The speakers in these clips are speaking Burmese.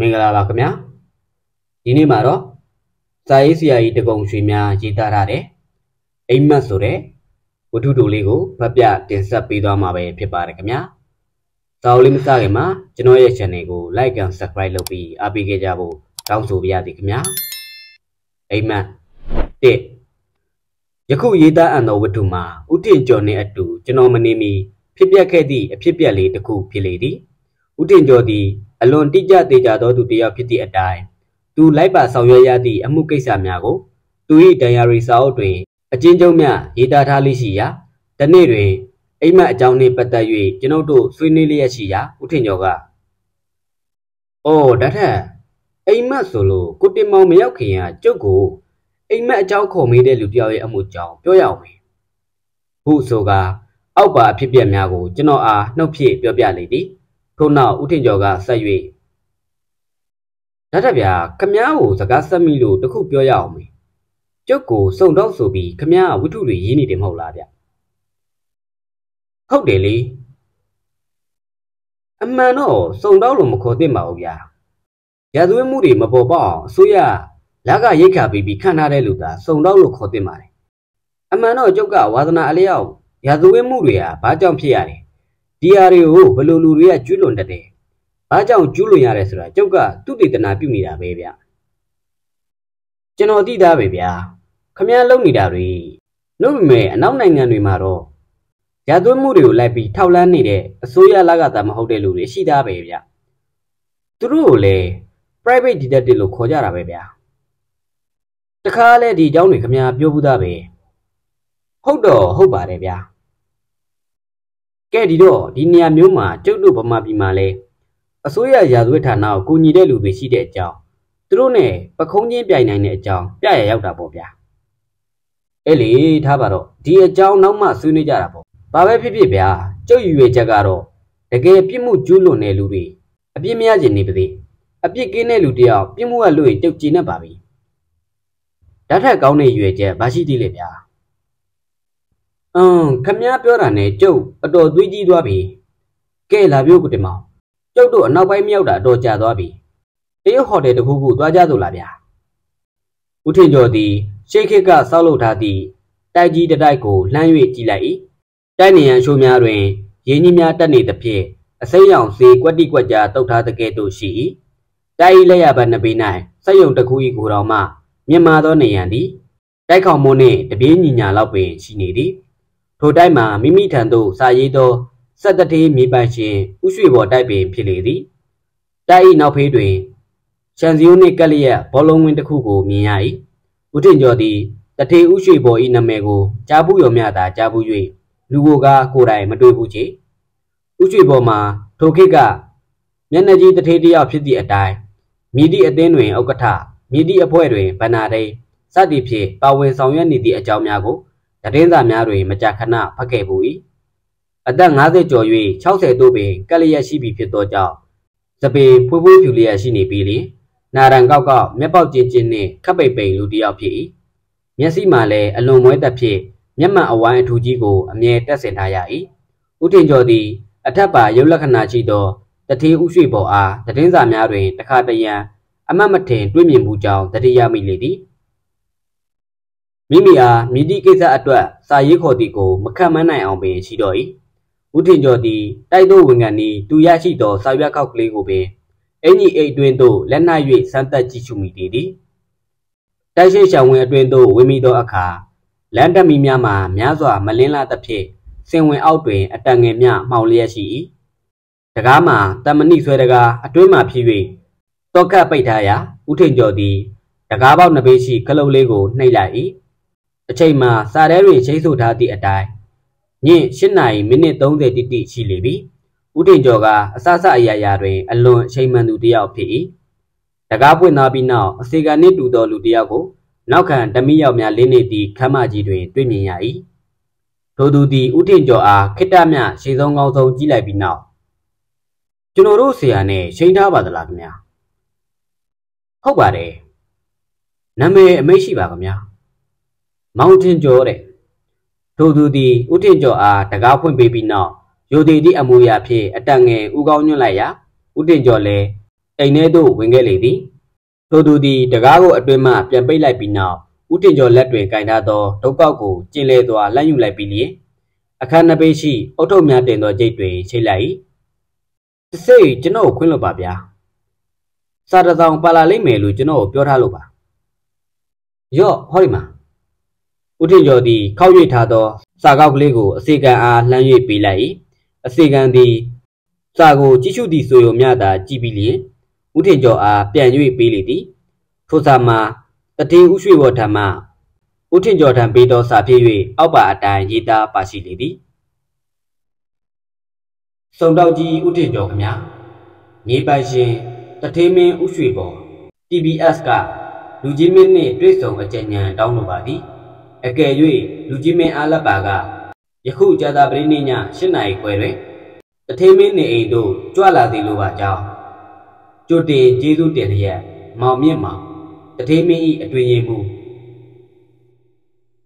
မင်္ဂလာပါခင်ဗျာဒီနေ့မှာတော့စာရေးဆရာကြီးတကုံရွှေများရေးသားထားတဲ့အိမ်မက်ဆိုတဲ့ဝတ္ထုတိုလေးကိုဖတ်ပြတင်ဆက်ပေးသွားမှာပဲဖြစ်ပါတယ်ခင်ဗျာစာအုပ်လေးမစခင်မှာကျွန်တော်ရဲ့ channel ကို like and subscribe လုပ်ပြီးအားပေးခဲ့ကြဖို့တောင်းဆိုပါရစေခင်ဗျာအိမ်မက်1ယခုရေးသားအံသောဝတ္ထုမှာဥတင့်ကျော်နှင့်အတူကျွန်တော်မနေမီဖြစ်ပျက်ခဲ့သည့်အဖြစ်ပျက်လေးတစ်ခုဖြစ်လေသည်ဥတင့်ကျော်သည် အလွန်တိကျသေးကြသောသူတစ်ယောက်ဖြစ်သည့်အတိုင်းသူလိုက်ပါဆောင်ရွက်ရသည့်အမှုကိစ္စများကိုသူ၏ဒဏ်ရာရီစာအုပ်တွင်အကျဉ်းချုပ်များရေးသားထားလိရှိရာတနေ့တွင်အိမ်မက်အကြောင်းနှင့်ပတ်သက်၍ကျွန်ုပ်တို့ဆွေးနွေးလျက်ရှိရာဦးထင်ကျော်ကအော်ဒါထက်အိမ်မက်ဆိုလို့ကိုတင်မောင်မရောက်ခင်ကကျုပ်ကိုအိမ်မက်အကြောင်းခေါ်မေးတဲ့လူတယောက်ရဲ့အမှုကြောင့်ပြောရအောင်မယ်ဟုဆိုကအောက်ပါအဖြစ်ပြက်များကိုကျွန်တော်အားနှုတ်ဖြည့်ပြောပြလေသည် ထို့နောက်ဦးထင်ကျော်ကဆက်၍ဓာတ်တဗျာခမားကိုစကားဆက်မိလို့တခုပြောရအောင်မေကျုပ်ကိုစုံတော့ဆိုပြီးခမားဝိထုတွေရေးနေတယ်မဟုတ်လားဗျဟုတ်တယ်လေအမှန်တော့စုံတော့လို့မခေါ်သင့်ပါဘူးဗျာရာဇဝတ်မှုတွေမပေါ်ပေါက်အောင်အစိုးရလက်ကရိတ်ခါပြီးပြီးခံထားတဲ့လူသာစုံတော့လို့ခေါ်သင့်ပါတယ်အမှန်တော့ကျုပ်ကဝါသနာအလျောက်ရာဇဝတ်မှုတွေဟာဘာကြောင့်ဖြစ်ရတယ် ဒီဟာတွေကိုဘယ်လိုလူတွေကကျွလွန်တတ်တယ်။ဘာကြောင့်ကျွလွန်ရတယ်ဆိုတာကျုပ်ကသူတည်တနာပြုနေတာပဲဗျ။ကျွန်တော်သိသားပဲဗျာ။ခမည်းလုံနေတာတွေနှုတ်ပေမဲ့အနောက်နိုင်ငံတွေမှာတော့ရာသွင်းမှုတွေကိုလိုက်ပြီးထောက်လန်းနေတဲ့အစိုးရလကသာမဟုတ်တဲ့လူတွေရှိသားပဲဗျ။သူတို့ကိုလည်း private detective လို့ခေါ်ကြတာပဲဗျာ။တခါလဲဒီအကြောင်းတွေခမည်းပြောဘူးသားပဲ။ဟုတ်တော့ဟုတ်ပါတယ်ဗျာ။ ကဲဒီတော့ဒီနေရာမျိုးမှာကျုပ်တို့ဗမာပြည်မှာလဲအစိုးရရာဇဝတ်ဌာနကိုကူညီတဲ့လူတွေရှိတဲ့အကြောင်းသူတို့နဲ့ပခုံးချင်းပြိုင်နိုင်တဲ့အကြောင်းပြရရောက်တာပေါ့ဗျာအဲ့လေထားပါတော့ဒီအကြောင်းနောက်မှဆွေးနွေးကြတာပေါ့ဘာပဲဖြစ်ဖြစ်ဗျာကျုပ်ရွယ်ချက်ကတော့တကယ်ပြစ်မှုကျူးလွန်တဲ့လူတွေအပြစ်မရခြင်းနေပါသေးအပြစ်ကင်းတဲ့လူတယောက်ပြစ်မှုကလို့ရင်ကျုပ်ကြည်နေပါပြီဓာတ်ထက်ကောင်းတဲ့ရွယ်ချက်ဘာရှိသေးလဲဗျာ အင်းခမည်းပြောတာနဲ့ကျုပ်အတော်သွေးကြီးသွားပြီကဲလာပြောကိုတင်မောင်ကျုပ်တို့အနောက်ပိုင်းမရောက်တာအတော်ကြာသွားပြီတရုတ်ဟိုတယ်တခုခုသွားကြစို့လားဗျာဦးထင်ကျော်သည်ရှေ့ခေတ်ကဆောက်လုပ်ထားသည့်တိုက်ကြီးတိုက်ကိုလှမ်း၍ကြည့်လိုက်၏တိုက်နေရန်ရှိုးများတွင်ရင်းကြီးများတက်နေသဖြင့်အစိမ်းရောင်စေကွက်တိကွက်ကြားတုတ်ထားတဲ့ကဲ့သို့ရှိ၏တိုက်၏လက်ရဘက်နှစ်ဘေး၌စက်ယုံတစ်ခု၏ကိုယ်တော်မှမြင်မာသောနေရန်သည်တိုက်ခေါင်မုံနှင့်တပြေးညီညာလောက်ပင်ရှိနေသည် ထိုတိုက်မှာမိမိထံသို့စာရေးသောစက်တထေးမြေပိုင်ရှင်ဥရွှေဘော်တိုက်ပင်ဖြစ်လေသည်တိုက်၏နောက်ဖေးတွင်ချန်စီယိုနှင့်ကက်လျက်ဘောလုံးဝင်းတစ်ခုကိုမြင်ရ၏ဦးထင်ကျော်သည်တထေးဥရွှေဘော်၏နာမည်ကိုကြားဘူးရောမြသာကြားဘူး၍လူကိုကားကိုယ်တိုင်မတွေ့ဘူးချေဥရွှေဘော်မှာထိုခေတ်ကမျက်နှာကြီးတထေးတယောက်ဖြစ်သည့်အတိုင်းမြည်သည့်အသင်းတွင်ဥက္ကဋ္ဌမြည်သည့်အဖွဲ့တွင်ဗန္နာတိစသည်ဖြင့်ပါဝင်ဆောင်ရွက်နေသည့်အကြောင်းများကို သတင်းစာများတွင်မကြာခဏဖတ်ခဲ့ပူ၏အသက်50ကျော်၍60တို့ပင်ကက်လျက်ရှိပြီဖြစ်သောကြောင့်စပေဖွေးဖွေးဖြူလျက်ရှိနေပြီလျင်နာရန်ကောက်ကောက်မျက်ပေါက်ကျင်းကျင်းနှင့်ခပ်ပိတ်ပိန်လူတစ်ယောက်ဖြစ်၏မျက်စိမှလည်းအလွန်မွဲသက်ဖြင့်မျက်မှန်အဝိုင်းအထူကြီးကိုအမြဲတက်ဆင်ထားရ၏ဥထင်ကျော်သည်အထက်ပါရုပ်လက္ခဏာရှိသောတထေးဥရွှေပေါ်အားသတင်းစာများတွင်တခါတရံအမတ်မထင်တွေ့မြင်မှုကြောင့်တတိယမိလေသည် မိမိအားမိသည့်ကိစ္စအတွက်စာရေးခေါ်သည်ကိုမခံမနိုင်အောင်ပင်ရှိတော့၏ဦးထင်ကျော်သည်တိုက်သို့ဝင်ကန်ဤသူရရှိသောစာရွက်ခောက်ကလေးကိုပင်အင်ကြီးအိတ်တွင်သို့လက်နှိုက်၍စမ်းသပ်ကြည့်ရှုမိသည်သည်တိုက်ရှိရှောင်ဝင်အတွင်သို့ဝင်မိသောအခါလမ်းတက်မီများမှာများစွာမလင်းလာသဖြင့်စင်ဝင်အောက်တွင်အတန်ငယ်မြမှောင်လျက်ရှိ၏တကားမှာတမဏိဆွဲတကားအတွင်းမှဖြစ်၍တောကပ်ပိတ်ထားရာဦးထင်ကျော်သည်တကားပေါက်နှစ်ပေရှိခလုတ်လေးကိုနှိပ်လိုက်၏ အချိန်မှာစာထဲတွင်ချိတ်ဆို့ထားသည့်အတိုင်းည8နာရီမိနစ်30တိတိရှိလေပြီဦးတင်ကျော်ကအစစအရာရာတွင် အလွန်အချိန်မှန်သူတစ်ယောက်ဖြစ်၏တကားပွင့်သွားပြီးနောက်အစီကန်နှင့်တူသောလူတစ်ယောက်ကိုနောက်ခံဓမိယောက်များလင်းနေသည့်ခမ်းမကြီးတွင်တွေ့မြင်ရ၏ထိုသူသည်ဦးတင်ကျော်အားခိတ္တမြရှေဆုံးကောင်းဆုံးကြည့်လိုက်ပြီးနောက်ကျွန်တော်တို့ဆရာနဲ့ချိန်ထားပါသလားခင်ဗျာဟုတ်ပါတယ်နာမည်အမိတ်ရှိပါခင်ဗျာ မောင်တင်ကျော်တဲ့ထိုသူသည်ဥထင်ကျော်အားတကားဖွင့်ပေးပြီးနောက်ရိုသေသည့်အမူအရာဖြင့်အတန်ငယ်ဥကောင်းညွှန်လိုက်ရာဥတင်ကျော်လည်းအိမ်ထဲသို့ဝင်ခဲ့လေသည်ထိုသူသည်တကားကိုအတွင်းမှပြန်ပိတ်လိုက်ပြီးနောက်ဦးတင်ကျော်လက်တွင်ကင်ထားသောဒုတ်ကောက်ကိုကျင်လေစွာလှမ်းယူလိုက်ပြီးလျင်အခန်းနှစ်ပေရှိအုတ်ထုပ်များတင်သောကြိတ်တွင်ချိတ်လိုက်၏တစိတ်ကျွန်တော်ကိုခွင့်လို့ပါဗျာစာတစောင်ပါလာလိမ့်မယ်လို့ကျွန်တော်ကိုပြောထားလို့ပါရော့ဟောဒီမှာ ဦးထင်ကျော်သည်ခောက်၍ထားသော စာကောက်ကလေးကိုအစီကံအားလှမ်း၍ပေးလိုက်၏အစီကံသည်စာကိုကြည့်ရှုသည့်ဆိုရုံမျှသာကြည့်ပြီးလျင်ဦးထင်ကျော်အားပြန်၍ပေးလေသည်ထိုစာမှာတတိဥရွှေဘော်ထံမှဦးထင်ကျော်ထံပေးသောစာဖြစ်၍အောက်ပါအတိုင်းရေးသားပါရှိလေသည်စုံတော့ကြီးဦးထင်ကျော်ခမညာမြေပိုင်ရှင်တထေးမင်းဥရွှေဘော် TBS ကလူကြီးမင်းနှင့်တွေ့ဆုံအကြံဉာဏ်တောင်းလိုပါသည် အကယ်၍လူကြီးမင်းအားလက်ပါကယခုကြာသာပရိနိည၈နာရီခွဲတွင်တထေးမင်းနေအိမ်သို့ကြွလာသည်လိုပါကြောင်းကြိုတင်ကျေးဇူးတင်လျက်မောင်မြင့်မောင်တထေးမင်း၏အတွင်ရင်မူ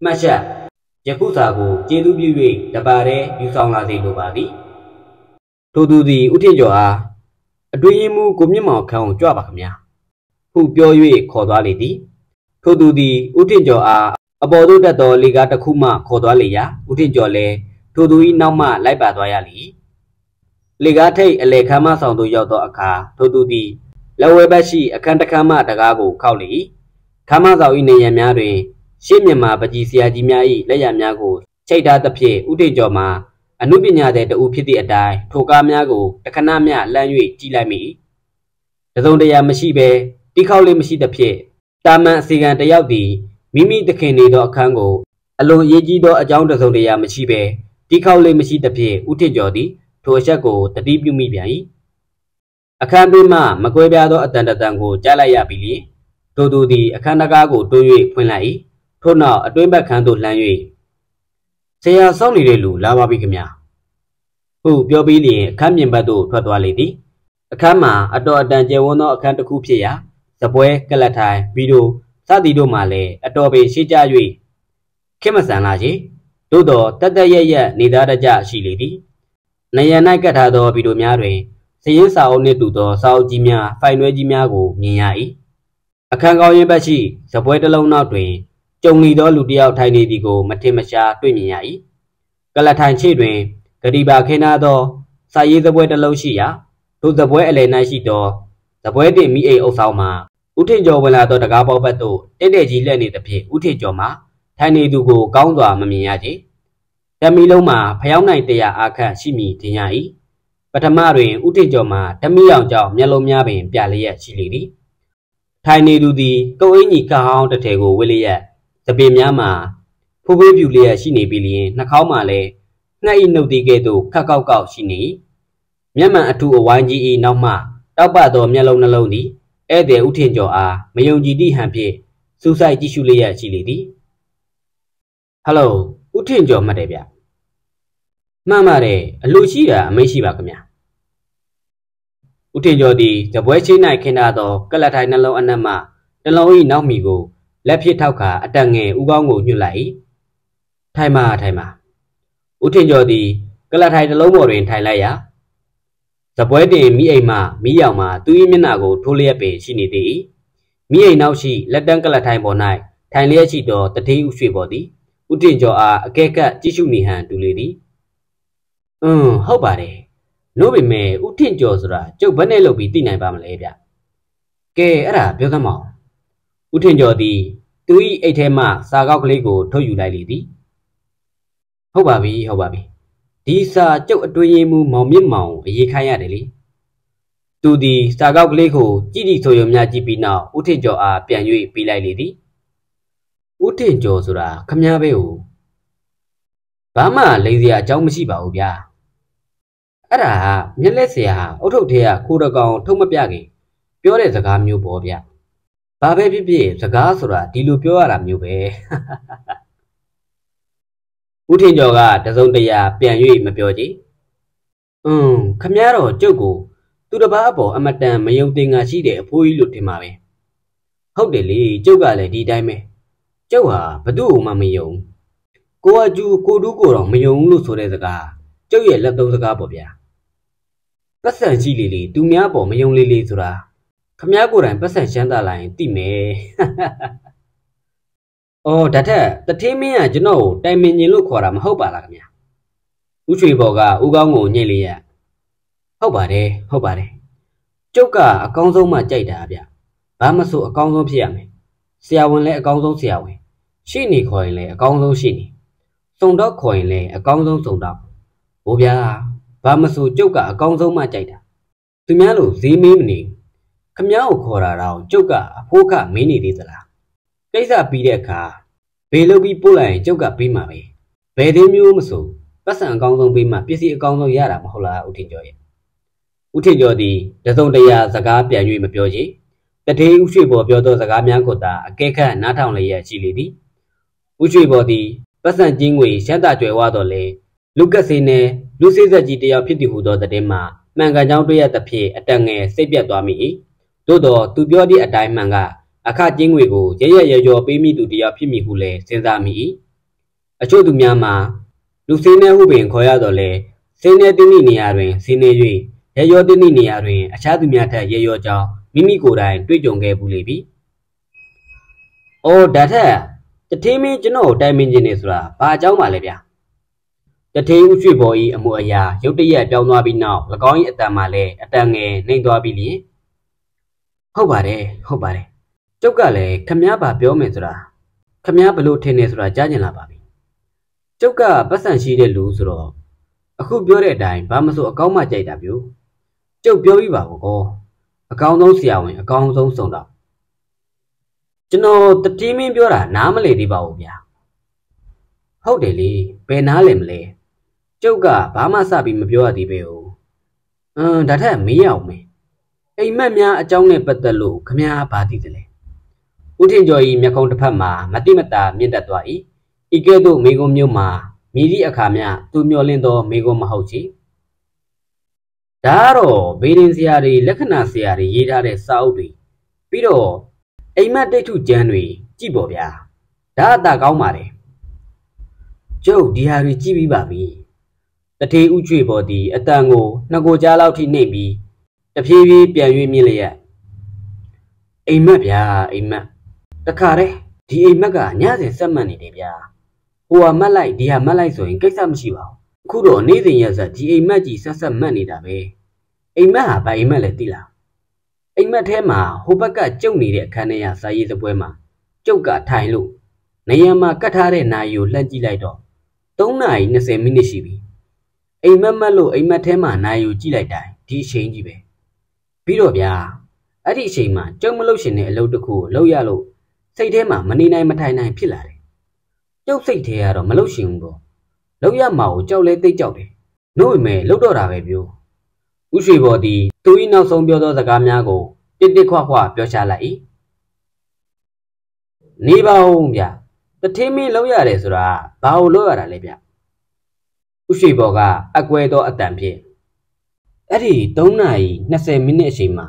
မှတ်ချက်ယခုစာကိုကျေးဇူးပြု၍တပါးတည်းယူဆောင်လာစေလိုပါသည်ထိုသူသည်ဥထင်ကျော်အားအတွင်ရင်မူကိုမြင့်မောင်ခန့်ကိုကြွပါခမညာဟုပြော၍ခေါ်သွားလေသည်ထိုသူသည်ဥထင်ကျော်အား အပေါ်သို့တက်သောလေကားတစ်ခုမှခေါ်သွားလေရာဥထင်ကျော်လည်းထိုသူ၏နောက်မှလိုက်ပါသွားရလေလေကားထိတ်အလေခမ်းမဆောင်သို့ရောက်သောအခါထိုသူသည်လက်ဝဲဘက်ရှိအခန်းတစ်ခန်းမှတကားကိုခောက်လေခမ်းမဆောင်၏နေရံများတွင် ရှေ့မြန်မာပကြီးဆရာကြီးများ၏လက်ရများကိုချိတ်ထားသဖြင့်ဥထင်ကျော်မှာအနုပညာတဲ့တဦးဖြစ်သည့်အတိုင်းထိုကားများကိုတခဏမျှလှမ်း၍ကြည့်လိုက်မိတစုံတရာမရှိဘဲတီးခေါက်လေးမရှိသဖြင့်တာမန်အစီကံတယောက်သည် မိမိသခင်နေသောအခန်းကိုအလွန်ရေးကြီးသောအကြောင်းတစုံတရာမရှိဘဲတီးခေါက်လေးမရှိသဖြင့်ဥထစ်ကျော်သည်ထိုအချက်ကိုတတိပြုမိပြန်၏အခန်းဘေးမှမကွဲပြားသောအတန်တန်ကိုကြားလိုက်ရပြီလေထိုသူသည်အခန်းတကားကိုတွန်း၍ဖွင့်လိုက်၏ထို့နောက်အတွင်းဘက်ခန်းသို့လှမ်း၍ဆရာစောင့်နေတဲ့လူလာပါပြီခင်ဗျာဟုပြောပြီးလျင်အခန်းပြင်ဘက်သို့ထွက်သွားလေသည်အခန်းမှာအတော်အတန်ကျယ်ဝန်းသောအခန်းတစ်ခုဖြစ်ရာဇပွဲကလတ်ထိုင်ဗီဒို စသည်တို့မှလည်းအတော်ပင်ရှိကြ၍ခက်မဆန်လာကြီးသို့တော်တတ်တရရက်နေသားတကြရှိလေသည်နေရ၌ကတ်ထားသောဗီဒိုများတွင်စည်ရင်းစာအုပ်နှင့်တူသောစာအုပ်ကြီးများဖိုင်နှွဲကြီးများကိုမြင်ရ၏အခန်းကောင်းရင်ဘက်ရှိဇပွဲတစ်လုံးနောက်တွင်ကြုံလီသောလူတစ်ယောက်ထိုင်နေသည်ကိုမထင်မရှားတွေ့မြင်ရ၏ကလတ်ထိုင်ချေတွင်ဂရီပါခင်းနာသောစာရေးဇပွဲတစ်လုံးရှိရာထိုဇပွဲအလယ်၌ရှိသောဇပွဲတင်မိအိမ်အုပ်ဆောင်မှာ ဦးထင်ကျော်ဝင်လာသောတကားပေါက်ဘက်သို့တိတ်တိတ်ကြီးလှည့်နေသဖြင့်ဦးထင်ကျော်မှာထိုင်နေသူကိုကောင်းစွာမမြင်ရကြ။တမီလုံးမှာဖျောင်းနိုင်တရားအခန့်ရှိမိတင်ရ၏။ပထမတွင်ဦးထင်ကျော်မှာဓမီအောင်ကြောင့်မျက်လုံးများပင်ပြလျက်ရှိလေသည်။ထိုင်နေသူသည်ကုတ်အင်းကြီးကဟောင်းတစ်ထည်ကိုဝေလျက်သပင်များမှာဖူးဖွေးပြူလျက်ရှိနေပြီလျင်နှာခေါင်းမှာလည်းငှက်ဤနှုတ်တီးကဲ့သို့ခက်ကောက်ကောက်ရှိနေမျက်မှန်အထူအဝိုင်းကြီး၏နောက်မှတောက်ပသောမျက်လုံးနှလုံးသည် ဧည့်သည်ဥထင်ကျော်အားမယုံကြည်သည့်ဟန်ဖြင့်စူးစိုက်ကြည့်ရှုလျက်ရှိလေသည်ဟယ်လိုဥထင်ကျော်မှတ်တယ်ဗျမှန်ပါတယ်အလူရှိတာအမိတ်ရှိပါခင်ဗျဥထင်ကျော်သည်ဇပွဲချင်း၌ခင်းထားသောကလတ်ထိုင်နှလုံးအနက်မှနှလုံး၏နောက်မီကိုလက်ဖြစ်ထောက်ခါအတန်ငယ်ဥကောင်းကိုညှွှတ်လိုက်၏ထိုင်မာထိုင်မာဥထင်ကျော်သည်ကလတ်ထိုင်နှလုံးပေါ်တွင်ထိုင်လိုက်ရာ ဇပွဲတင်မိအိမ်မှမိယောင်မှသူ၏မျက်နှာကိုထိုးလျက်ပင်ရှိနေသည်မိအိမ်နောက်ရှိလက်တန်းကလတ်ထိုင်ပေါ်၌ထိုင်လျက်ရှိသောတတိဥရွှေပေါ်သည်ဥတင်ကျော်အားအကဲကပ်ကြည့်ရှုနေဟန်တူလေသည်အင်းဟုတ်ပါတယ်လို့ပေမဲ့ဥထင်ကျော်ဆိုတာကျုပ်ဘယ်နဲ့လုပ်ပြီးသိနိုင်ပါမလဲဗျကဲအဲ့ဒါပြောသမောင်ဥထင်ကျော်သည်သူ၏အိတ်ထဲမှစာကောက်ကလေးကိုထုတ်ယူလိုက်လေသည်ဟုတ်ပါပြီဟုတ်ပါပြီ ဒီစာကျုပ်အတွင်းရင်မူမောင်မြင့်မောင်အရေးခိုင်းရတယ်လေသူသည်စာကောက်ကလေးကိုကြည့်ကြည့်ဆိုရုံများကြည့်ပြီးနောက်ဥထင်ကျော်အားပြန်၍ပေးလိုက်လေသည်ဥထင်ကျော်ဆိုတာခမည်းပဲဟိုဘာမှလိန်စရာအကြောင်းမရှိပါဘူးဗျာအဲ့ဒါကမျက်လက်ဆရာအုတ်ထုတ်ထဲကခိုးတကောင်ထုံမပြခင်ပြောတဲ့စကားမျိုးပေါ့ဗျဘာပဲဖြစ်ဖြစ်စကားဆိုတာဒီလိုပြောရတာမျိုးပဲ ဦးထင်ကျော်ကတစုံတရာပြန်၍မပြောကြ။อืมခမည်းတော်ကျုပ်ကိုသူတစ်ပါးအပေါ်အမတန်မယုံတင်ငါရှိတဲ့အဖိုးကြီးလို့ထင်ပါပဲ။ဟုတ်တယ်လေကျုပ်ကလည်းဒီတိုင်းပဲ။ကျုပ်ဟာဘသူ့ကိုမှမယုံ။ကိုအကျူကိုတူးကိုတော့မယုံဘူးလို့ဆိုတဲ့စကားကျုပ်ရဲ့လက်သုံးစကားပေါ့ဗျာ။ပတ်စံရှိလေလေသူများပေါ်မယုံလေလေဆိုတာခမည်းကိုယ်တိုင်ပတ်စံရှမ်းသာလာရင်သိမယ် အော်ဒါထက်တထင်းမင်းကကျွန်တော်ကိုတိုင်ပင်ញင်လို့ခေါ်တာမဟုတ်ပါလားခင်ဗျာဥရွှေဘော်ကဥကောင်းကိုညှိလေးရဟုတ်ပါတယ်ဟုတ်ပါတယ်ကျုပ်ကအကောင်းဆုံးမှကြိုက်တာဗျဘာမဆိုအကောင်းဆုံးဖြစ်ရမယ်ဆရာဝန်လည်းအကောင်းဆုံးဆရာဝန်ရှိနေခေါ်ရင်လည်းအကောင်းဆုံးရှိနေစုံတော့ခေါ်ရင်လည်းအကောင်းဆုံးစုံတော့ဘိုးဗျာဘာမဆိုကျုပ်ကအကောင်းဆုံးမှကြိုက်တာသူများလိုဈေးမင်းမနေခမ ्या ကိုခေါ်တာတော့ကျုပ်ကအဖိုးကမင်းနေသေးသလား ကိစ္စပြီးတဲ့အခါဘေးလုပ်ပြီးပို့လိုက်ရင်ကျုပ်ကပေးမှာပဲဘယ်သေးမျိုးမဆိုပတ်စံအကောင်းဆုံးပေးမှပစ္စည်းအကောင်းဆုံးရတာမဟုတ်လားဦးထင်ကျော်ရဲ့ဦးထင်ကျော်သည်တစုံတရာစကားပြန်၍မပြောချေတထေးဦးရွှေဘော်ပြောသောစကားများကိုသာအကဲခတ်နားထောင်လျက်ရှိလေသည်ဦးရွှေဘော်သည်ပတ်စံကျင်းငွေရှမ်းသာကြွယ်ဝတော့လေလူကက်စေနဲ့လူစေးဆက်ကြီးတယောက်ဖြစ်သည်ဟူသောတဲ့မှာမှန်ကန်ကြောင်းတွေ့ရသဖြင့်အတန်ငယ်စိတ်ပြတ်သွားမိ၏သို့တော့သူပြောသည့်အတိုင်းမှန်က အခကျင်းငွေကိုရရရရောပေးမိသူတယောက်ဖြစ်မိဟုလည်းစဉ်းစားမိ၏အချို့သူများမှာလူစင်းနေဟုပင်ခေါ်ရတော့လေစင်းနေတင်းဤနေရာတွင်စင်းနေ၍ရရောတင်းဤနေရာတွင်အခြားသူများထက်ရရောကြောင်းမိမိကိုယ်တိုင်တွေ့ကြုံခဲ့ဘူးလေပြီ။အော်ဒါထက်တထင်းမင်းကျွန်တော်တိုင်ပင်ခြင်းနေဆိုတာဘာအကြောင်းပါလဲဗျာ။တထင်းဦးရွှေဘော်ဤအမှုအရာရုတ်တရက်ပြောင်းသွားပြီးနောက်၎င်း၏အတန်မှလည်းအတန်ငယ်နှိမ်သွားပြီးလျင်ဟုတ်ပါတယ်ဟုတ်ပါတယ် ကျုပ်ကလည်းခမည်းပါပြောမယ်ဆိုတာခမည်းဘလို့ထင်နေဆိုတာကြားကျင်လာပါပြီကျုပ်ကပတ်စံရှိတဲ့လူဆိုတော့အခုပြောတဲ့အတိုင်းဘာမဆိုအကောင်းမှကြိုက်တာမျိုးကျုပ်ပြောပြီးပါဘောကောအကောင်းဆုံးဆရာဝန်အကောင်းဆုံးဆုံးတော့ကျွန်တော်တတိမင်းပြောတာနားမလည်သေးပါဘူးဗျာဟုတ်တယ်လေဘယ်နားလည်မလဲကျုပ်ကဘာမှစပြီးမပြောရသေးပဲဟုတ်အင်းဒါထက်မေးရအောင်မေးအိမ်မက်များအကြောင်းနဲ့ပတ်သက်လို့ခမည်းဘာသိသလဲ ဦးထင်ကျော်၏မျက်ခုံးတစ်ဖက်မှာမတိမတာမြင့်တက်သွား၏ဤကဲ့သို့မိကုံမျိုးမှာမိသည့်အခါမျှသူမျောလင့်သောမိကုံမဟုတ်ချေဒါကတော့ဘေးရင်ဆရာတွေလက္ခဏာဆရာတွေရေးထားတဲ့စာအုပ်တွေပြီးတော့အိမ်မက်တိတ်ထုကျမ်းတွေကြည့်ပေါ့ဗျာဒါအတာကောင်းပါတယ်ကျုပ်ဒီဟာတွေကြည့်ပြီးပါပြီတထေးဥကျွေပေါ်သည်အတန်ကိုနှစ်ကိုကြားလောက်ထိနှိမ့်ပြီးတဖြည်းဖြည်းပြန်၍မြင်လျက်အိမ်မက်ဗျာအိမ်မက် တခါတည်းဒီအိမ်မက်ကညစဉ်ဆက်မှတ်နေတယ်ဗျာဟိုဟာမက်လိုက်ဒီဟာမက်လိုက်ဆိုရင်ကိစ္စမရှိပါဘူးအခုတော့နေ့စဉ်ရက်ဆက်ဒီအိမ်မက်ကြီးဆက်ဆက်မှတ်နေတာပဲအိမ်မက်ဟာဘာအိမ်မက်လဲသိလားအိမ်မက်ထဲမှာဟိုဘက်ကကျုပ်နေတဲ့အခန်းထဲကစာရေးစပွဲမှာကျုပ်ကထိုင်လို့နေရမှာကတ်ထားတဲ့နာရီကိုလှမ်းကြည့်လိုက်တော့3နာရီ20မိနစ်ရှိပြီအိမ်မက်မက်လို့အိမ်မက်ထဲမှာနာရီကိုကြည့်လိုက်တိုင်းဒီအချိန်ကြီးပဲပြီးတော့ဗျာအဲ့ဒီအချိန်မှာကျုံမလို့ရှင်တဲ့အလုပ်တစ်ခုကိုလုပ်ရလို့ စိတ်ထဲမှာမနေနိုင်မထိုင်နိုင်ဖြစ်လာတယ်။ကျုပ်စိတ်ထဲကတော့မလုပ်ရှင်ဘူးပေါ့။လုပ်ရမှာကိုကြောက်လဲသိကြောက်တယ်။နှုတ်ပေမဲ့လုပ်တော့တာပဲပြော။ဥရွှေဘော်သည်သူ၏နောက်ဆုံးပြောသောစကားများကိုတစ်တစ်ခွခွပြောချလိုက်၏။နေပါဦးဗျ။တထင်းမင်းလုပ်ရတယ်ဆိုတာဘာလို့လုပ်ရတာလဲဗျ။ဥရွှေဘော်ကအကွဲသောအတန်ဖြင့်အဲ့ဒီ3နာရီ20မိနစ်အချိန်မှာ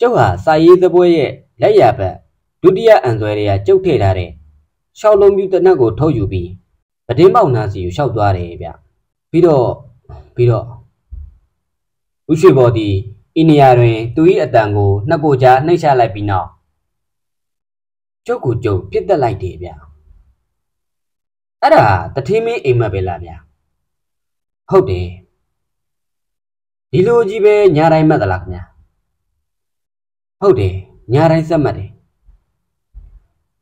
ကျုပ်ဟာစာရေးသပွဲရဲ့လက်ရဘက် ဒုတိယအန်ဆွဲတွေကကျုပ်ထည့်ထားတဲ့ရှောက်လုံးပြူတနက်ကိုထုတ်ယူပြီးပတင်းပေါက်နာစီကိုရှောက်သွားတယ်ဗျပြီးတော့ပြီးတော့ဥရှိဘော်ဒီအင်းနီယာတွင်သူ၏အတန်ကိုနှစ်ကိုကြားနှိပ်ချလိုက်ပြီးနောက်ကျုပ်ကိုကျုပ်ပြစ်တက်လိုက်တယ်ဗျအဲ့ဒါတထင်းမင်းအိမ်မက်ပဲလားဗျဟုတ်တယ်ဒီလိုကြီးပဲညာတိုင်းမှတ်သလားခင်ဗျာဟုတ်တယ်ညာတိုင်းစက်မှတ်တယ်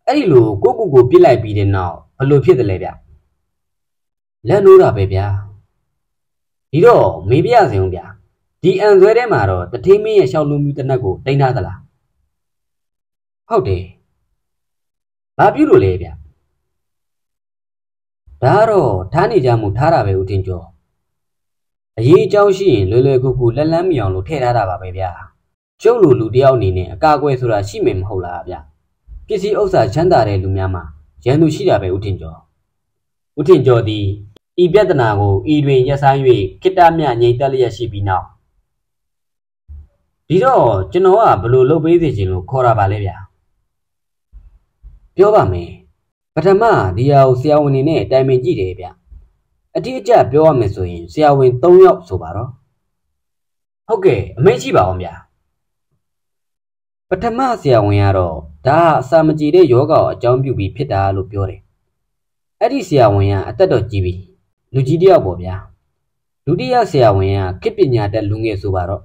အဲ့ဒီလိုကိုကိုကိုပြစ်လိုက်ပြီးတဲ့နောက်ဘလို့ဖြစ်တယ်လဲဗျလက်နိုးတာပဲဗျာဒီတော့မေးပြစင်ဦးဗျာဒီအန်ဆွဲထဲမှာတော့တထင်းမင်းရဲ့ရှောက်လုံးမျိုးတနက်ကိုတင်ထားသလားဟုတ်တယ်ဘာပြုလို့လဲဗျဒါကတော့ထားနေကြမှုထားတာပဲဦးတင်ကျော်အရေးအကြောင်းရှိရင်လွယ်လွယ်ကူကူလက်လန်းမီအောင်လို့ထည့်ထားတာပါပဲဗျာကျုပ်လိုလူတယောက်အနေနဲ့အကာအကွယ်ဆိုတာရှိမယ်မဟုတ်လားဗျ ပစ္စည်းဥစ္စာချမ်းသာတဲ့လူများမှာရန်သူရှိတာပဲဦးထင်ကျော်ဦးထင်ကျော်သည်ဤပြဿနာကိုဤတွင်ရက်ဆိုင်၍ခိတ္တမြငြိမ်သက်လျက်ရှိပြီးနောက်ဒီတော့ကျွန်တော်ကဘလို့လုပ်ပေးစေချင်လို့ခေါ်တာပါလေဗျာပြောပါမယ်ပထမဒီဟာကိုဆရာဝန်နေနဲ့တိုင်ပင်ကြည့်တယ်ဗျအတိအကျပြောရမယ်ဆိုရင်ဆရာဝန်3ယောက်ဆိုပါတော့ဟုတ်ကဲ့အမိန့်ရှိပါအောင်ဗျာထမဆရာဝန်ကတော့ ဒါအစာမကြေတဲ့ယောဂကိုအကြောင်းပြုပြီးဖြစ်တာလို့ပြောတယ်အဲ့ဒီဆရာဝန်ကအသက်တော်ကြီးပြီလူကြီးတယောက်ပေါ့ဗျာဒုတိယဆရာဝန်ကခေပညာတတ်လူငယ်ဆိုပါတော့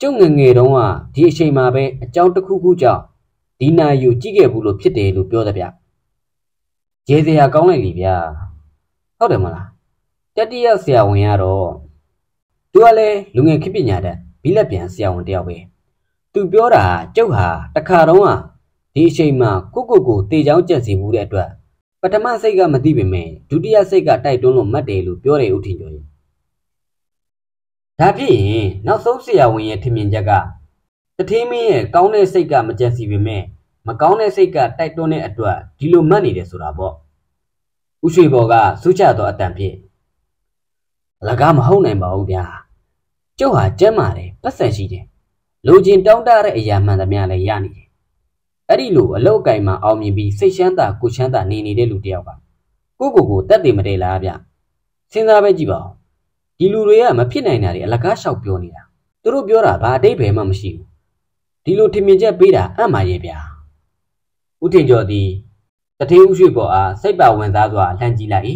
ကျုပ်ငငယ်တုန်းကဒီအချိန်မှာပဲအကြောင်းတစ်ခုခုကြောင့်ဒီနာယူကြည့်ခဲ့ဘူးလို့ဖြစ်တယ်လို့ပြောတယ်ဗျရေစရာကောင်းလိုက်ပြီဗျာဟုတ်တယ်မလားတတိယဆရာဝန်ကတော့သူကလည်းလူငယ်ခေပညာတတ်ဘီလက်ပြန်ဆရာဝန်တယောက်ပဲသူပြောတာကျုပ်ဟာတခါတော့က ဒီအချိန်မှာကိုကိုကိုတေချောင်းကြက်စီမှုတဲ့အတွက်ပထမစိတ်ကမသိပေမဲ့ဒုတိယစိတ်ကတိုက်တွန်းလို့မှတ်တယ်လို့ပြောတယ်ဦးထင်ကျော်ရဲ့ဒါဖြစ်ရင်နောက်ဆုံးဆရာဝန်ရဲ့ထင်မြင်ချက်ကတထင်းမင်းရဲ့ကောင်းတဲ့စိတ်ကမကြက်စီပေမဲ့မကောင်းတဲ့စိတ်ကတိုက်တွန်းတဲ့အတွက်ဒီလိုမှတ်နေတယ်ဆိုတာပေါ့ဦးရွှေဘော်ကစူးချတော့အတန်ဖြစ်အလကားမဟုတ်နိုင်ပါဘူးဗျာကျုပ်ဟာကျမ်းမာတယ်ပတ်စံရှိတယ်လူချင်းတောင်းတတဲ့အရာမှန်သမျှလည်းရနေတယ် အဲ့ဒီလိုအလောက်အကင်မှာအောင်မြင်ပြီးစိတ်ချမ်းသာကိုချမ်းသာနေနေတဲ့လူတယောက်ကကိုကိုကိုတက်တယ်မတည်လားဗျစဉ်းစားပဲကြည့်ပါဦးဒီလူတွေကမဖြစ်နိုင်တာတွေအလကားလျှောက်ပြောနေတာသူတို့ပြောတာဘာအတိတ်ပဲမှမရှိဘူးဒီလိုထင်မြင်ချက်ပေးတာအံ့ပါရဲ့ဗျာဦးထင်ကျော်သည်တထေးဥရွှေပေါ်အားစိတ်ပါဝင်စားစွာလှမ်းကြည့်လိုက်၏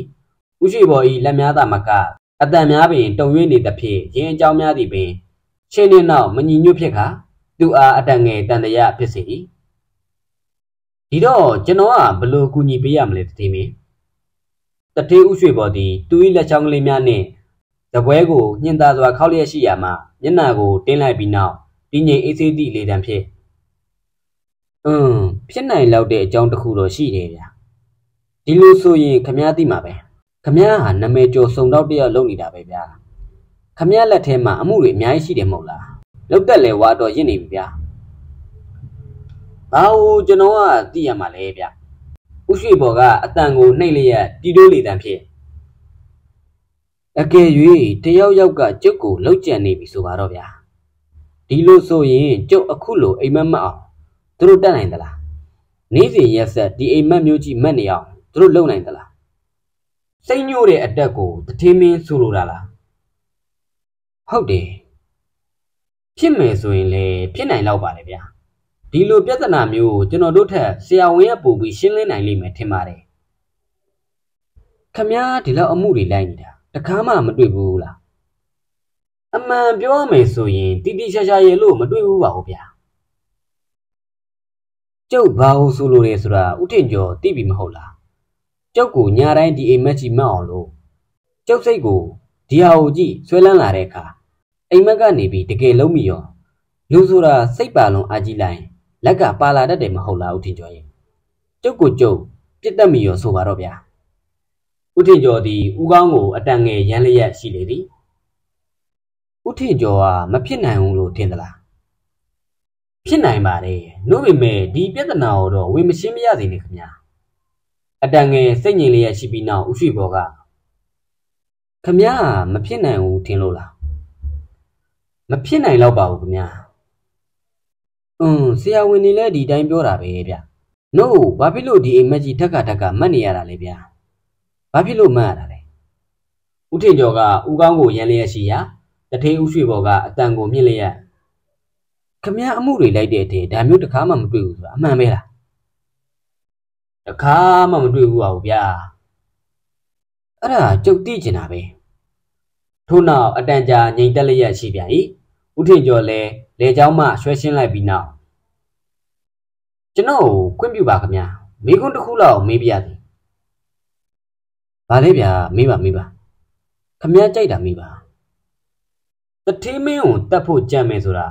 ဥရွှေပေါ်၏လက်များသာမကအတန်များပင်တုံ၍နေသဖြင့်ရင်းအကြောင်းများသည်ပင်ချင်းနှင့်နောက်မညီညွတ်ဖြစ်ခါသူအားအတန်ငယ်တန်တရာဖြစ်စေ၏ ဒီတော့ကျွန်တော်ကဘလို့ကူညီပေးရမလဲတတိမင်းတထေးဥရွှေပေါ်သည်သူ၏လက်ချောင်းကလေးများနှင့်ဇပွဲကိုညှင်သာစွာခောက်လျက်ရှိရာမှမျက်နှာကိုတင်းလိုက်ပြီးနောက်တည်ငြိမ်အေးဆေးသည့်လေတံဖြစ်အင်းဖြစ်နိုင်လောက်တဲ့အကြောင်းတစ်ခုတော့ရှိတယ်ဗျာဒီလိုဆိုရင်ခမားသိမှာပဲခမားဟာနာမည်ကျော်စုံတော့တယောက်လုပ်နေတာပဲဗျာခမားလက်ထဲမှာအမှုတွေအများကြီးရှိတယ်မဟုတ်လားလောက်တက်လဲဝါတော့ရင့်နေပြီဗျာ ဘာလို့ကျွန်တော်ကသိရမှာလဲဗျဥရှိဘော်ကအတန်ကိုနှိပ်လျက်တီတိုးလေတံဖြစ်အကယ်၍တယောက်ယောက်ကကျုပ်ကိုလောက်ကြံနေပြီဆိုပါတော့ဗျာဒီလိုဆိုရင်ကျုပ်အခုလိုအိမ်မက်မက်အောင်သူတို့တက်နိုင်သလားနေ့စဉ်ရက်ဆက်ဒီအိမ်မက်မျိုးကြီးမက်နေအောင်သူတို့လုံနိုင်သလားစိတ်ညို့တဲ့အတက်ကိုတထင်းမင်းဆိုလိုတာလားဟုတ်တယ်ဖြစ်မယ်ဆိုရင်လေဖြစ်နိုင်တော့ပါလေဗျာ ဒီလိုပြဿနာမျိုးကိုကျွန်တော်တို့ထက်ဆရာဝန်ရဲ့ပုံပြီးရှင်းလင်းနိုင်လိမ့်မယ်ထင်ပါတယ်ခမည်းဒီလောက်အမှုတွေလိုက်နေတာတခါမှမတွေ့ဘူးလားအမှန်ပြောရမယ်ဆိုရင်တိတိကျကျရဲ့လို့မတွေ့ဘူးပါဘူးဗျာကျုပ်ဘာလို့ဆိုလိုလဲဆိုတာဥထင်ကျော်သိပြီမဟုတ်လားကျုပ်ကိုညာတိုင်းဒီအိမ်မက်ကြီးမှတ်အောင်လို့ကျုပ်စိတ်ကိုဒီဟာကိုကြည့်ဆွဲလန်းလာတဲ့အခါအိမ်မက်ကနေပြီးတကယ်လုံးမိရောလူဆိုတာစိတ်ပါလုံးအာကြီးလိုက် လက်ကပါလာတတ်တယ်မဟုတ်လားဥထင်ကျော်ရဲ့ကျုပ်ကိုကျုပ်ပြစ်တတ်မိရောဆိုပါတော့ဗျာဥထင်ကျော်သည်ဥကောင်းကိုအတန်ငယ်ရမ်းလျက်ရှိလေသည်ဥထင်ကျော်ကမဖြစ်နိုင်ဘူးလို့ထင်သလားဖြစ်နိုင်ပါတယ်နှုတ်ပေမဲ့ဒီပြဿနာကိုတော့ဝေမရှင်းမရစေနဲ့ခင်ဗျာအတန်ငယ်စိတ်ငြိမ်လျက်ရှိပြီးနောက်ဥရှိဘောကခမည်းမဖြစ်နိုင်ဘူးထင်လို့လားမဖြစ်နိုင်တော့ပါဘူးခမည်း อืมဆရာဝန်နေလဲဒီတိုင်းပြောတာပဲဗျ။ no ဘာဖြစ်လို့ဒီအိမ်မက်ကြီးထက်ကထက်ကမတ်နေရတာလဲဗျာ။ဘာဖြစ်လို့မတ်ရတာလဲ။ဦးထင်ကျော်ကဦးကောင်းကိုရန်လျက်ရှိရာတထေးဦးရွှေဘော်ကအတန်ကိုမြင့်လျက်ခမည်းအမှုတွေလိုက်တဲ့အထင်ဒါမျိုးတခါမှမတွေ့ဘူးဆိုတာအမှန်ပဲလား။တခါမှမတွေ့ဘူးပါဘူးဗျာ။အဲ့ဒါကြုတ်တိကျင်တာပဲ။ထို့နောက်အတန်ကြာငြိမ်သက်လျက်ရှိပြန်၏။ဦးထင်ကျော်လည်းလေเจ้าမှဆွဲရှင်းလိုက်ပြီးနောက် ကျွန်တော်ကိုခွင့်ပြုပါခင်ဗျာမိကွန်းတစ်ခုလောက်မေးပြရသည်ဗာလေဗျာမေးပါမေးပါခမည်းကြိုက်တာမေးပါတထေးမင်းကိုတတ်ဖို့ကြံမယ်ဆိုတာ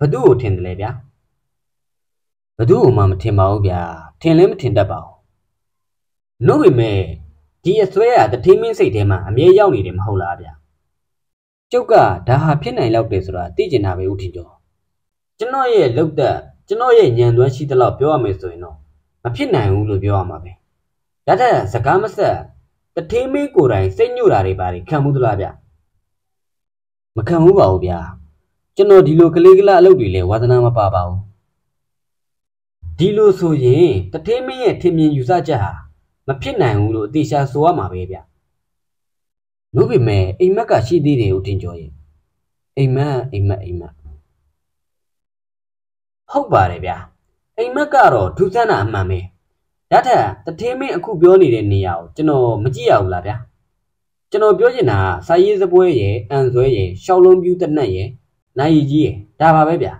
ဘသူ့ကိုထင်တယ်လဲဗျာဘသူ့ကိုမှမထင်ပါဘူးဗျာထင်လည်းမထင်တတ်ပါဘူးနှုတ်ပေမဲ့ဒီအစွဲကတထေးမင်းစိတ်ထဲမှာအမြဲရောက်နေတယ်မဟုတ်လားဗျာကျုပ်ကဒါဟာဖြစ်နိုင်လောက်တယ်ဆိုတာသိကျင်တာပဲဦးထင်ကျော်ကျွန်တော်ရဲ့လောက်သက် ကျွန်တော်ရဲ့ညံသွမ်းရှိသလောက်ပြောရမယ်ဆိုရင်တော့မဖြစ်နိုင်ဘူးလို့ပြောရမှာပဲဒါတဲ့စကားမဆက်တထေးမင်းကိုယ်တိုင်စိတ်ညှို့တာတွေပါတယ်ခံမှုသလားဗျမခံဘူးပါဘူးဗျာကျွန်တော်ဒီလိုကလေးကလအလုပ်တွေလဲဝါသနာမပါပါဘူးဒီလိုဆိုရင်တထေးမင်းရဲ့ထင်မြင်ယူဆချက်ဟာမဖြစ်နိုင်ဘူးလို့အသေးချာဆိုရမှာပဲဗျလို့ပေမဲ့အိမ်မက်ကရှိသေးတယ်ဦးတင်ကျော်ရဲ့အိမ်မက်အိမ်မက်အိမ်မက် ဟုတ်ပါတယ်ဗျာအိမ်မက်ကတော့ထူးဆန်းတာအမှန်ပဲဒါထက်တထင်းမင်းအခုပြောနေတဲ့နေရာကိုကျွန်တော်မကြည့်ရဘူးလားဗျာကျွန်တော်ပြောချင်တာကစာရေးစပွဲရဲ့အန်ဆွဲရဲ့ရှောက်လုံးပြူးတနက်ရဲ့နိုင်ကြီးရဲ့ဒါပါပဲဗျာ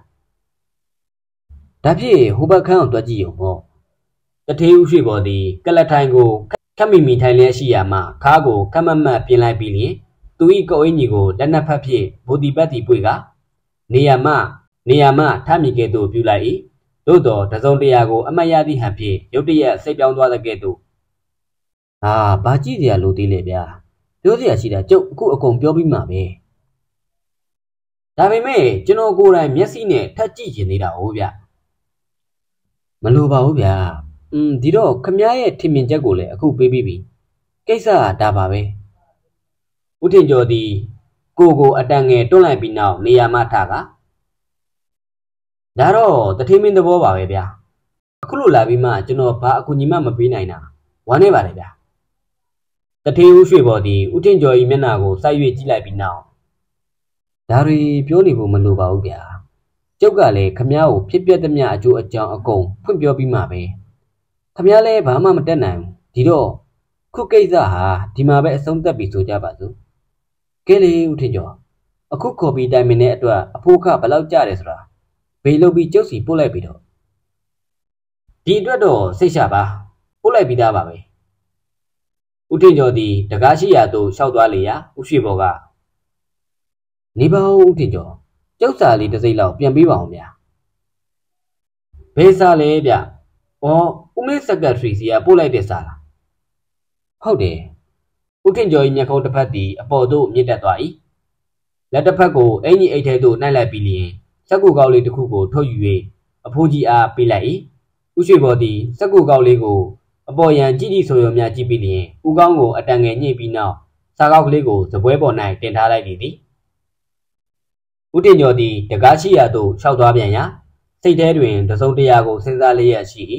ဒါဖြစ်ဟိုဘက်ခန်းကိုတွက်ကြည့်ရုံပေါ့တထေးဥရှိပေါ်သည်ကလထိုင်ကိုခက်မိမိထိုင်လျက်ရှိရာမှခါးကိုခက်မတ်မတ်ပြင်လိုက်ပြီးလျင်သူ၏ကိုအင်းကြီးကိုလက်နှစ်ဖက်ဖြင့်ဘူတီပတ်တီပွေကနေရမ နေရမထမိကဲ့သို့ပြုလိုက်၏သို့တော်တစုံတရာကိုအမတ်ရသည့်ဟန်ဖြင့်ရုတ်တရက်စိတ်ပြောင်းသွားတဲ့ကဲ့သို့ဟာဘာကြည့်စရာလိုသေးလဲဗျာပြောစရာရှိတာကျုပ်အခုအကုန်ပြောပြီးမှပဲဒါပေမဲ့ကျွန်တော်ကိုယ်တိုင်မျက်စိနဲ့ထပ်ကြည့်ရင်သေးတာဟုတ်ဗျမလိုပါဘူးဗျာอืมဒီတော့ခမည်းရဲ့ထင်မြင်ချက်ကိုလည်းအခုပေးပြီးပြီကိစ္စကဒါပါပဲဦးထင်ကျော်သည်ကိုကိုအတန်ငယ်တွန်းလိုက်ပြီးနောက်နေရာမှထက ဒါတော့တထေးမင်းသဘောပါပဲဗျာအခုလိုလာပြီးမှကျွန်တော်ဘာအကူညီမှမပေးနိုင်တာဝမ်းနေပါတယ်ဗျာတထေးဦးရွှေပေါ်သည်ဦးထင်ကျော်၏မျက်နှာကိုစိုက်၍ကြည့်လိုက်ပြီးနောက်ဒါတွေပြောနေဖို့မလိုပါဘူးဗျာကျုပ်ကလည်းခမည်းကိုဖြစ်ပျက်သမျှအကျိုးအကြောင်းအကုန်ဖွင့်ပြောပြီးမှပဲခမည်းလည်းဘာမှမတက်နိုင်ဘူးဒီတော့ခုကိစ္စဟာဒီမှာပဲအဆုံးသတ်ပြီဆိုကြပါစို့ကဲလေဦးထင်ကျော်အခုခေါ်ပြီးတိုင်မင်းနဲ့အတွက်အဖိုးခဘယ်လောက်ကြတယ်ဆိုတာ ဘေးလုတ်ပြီးကျုပ်စီပို့လိုက်ပြီးတော့ဒီအတွက်တော့စိတ်ချပါပို့လိုက်ပြီးသားပါပဲဦးထင်ကျော်သည်တကားရှိရာသို့ရှောက်သွားလေရာဦးရှိဘော်ကနေပါဦးဦးထင်ကျော်ကျုပ်စာလေးတစ်စိမ့်လောက်ပြန်ပေးပါအောင်ဗျာဘယ်စာလဲဗျဩဦးမင်းစက်ကထရီစီကပို့လိုက်တဲ့စာလားဟုတ်တယ်ဦးထင်ကျော်၏မျက်ခုံးတစ်ဖက်သည်အပေါ်သို့မြင့်တက်သွား၏လက်တစ်ဖက်ကိုအင်ကြီးအိတ်ထဲသို့နှိုက်လိုက်ပြီးလျင် စက်ကူကောက်လေးတစ်ခုကိုထုတ်ယူ၍အဖိုးကြီးအားပေးလိုက်၏ဦးရွှေဘော်သည်စက်ကူကောက်လေးကိုအပေါ်ရန်ကြည့်ကြည့်ဆိုရုံများကြည့်ပြီးလျင်ဦးကောင်းကိုအတန်ငယ်ညှိပြီးနောက်စားကောက်ကလေးကိုစပွဲပေါ်၌တင်ထားလိုက်သည်ဦးတင်ကျော်သည်တကားရှိရာသို့လျှောက်သွားပြန်ရာစိတ်ထဲတွင်တစုံတရာကိုစဉ်းစားလျက်ရှိ၏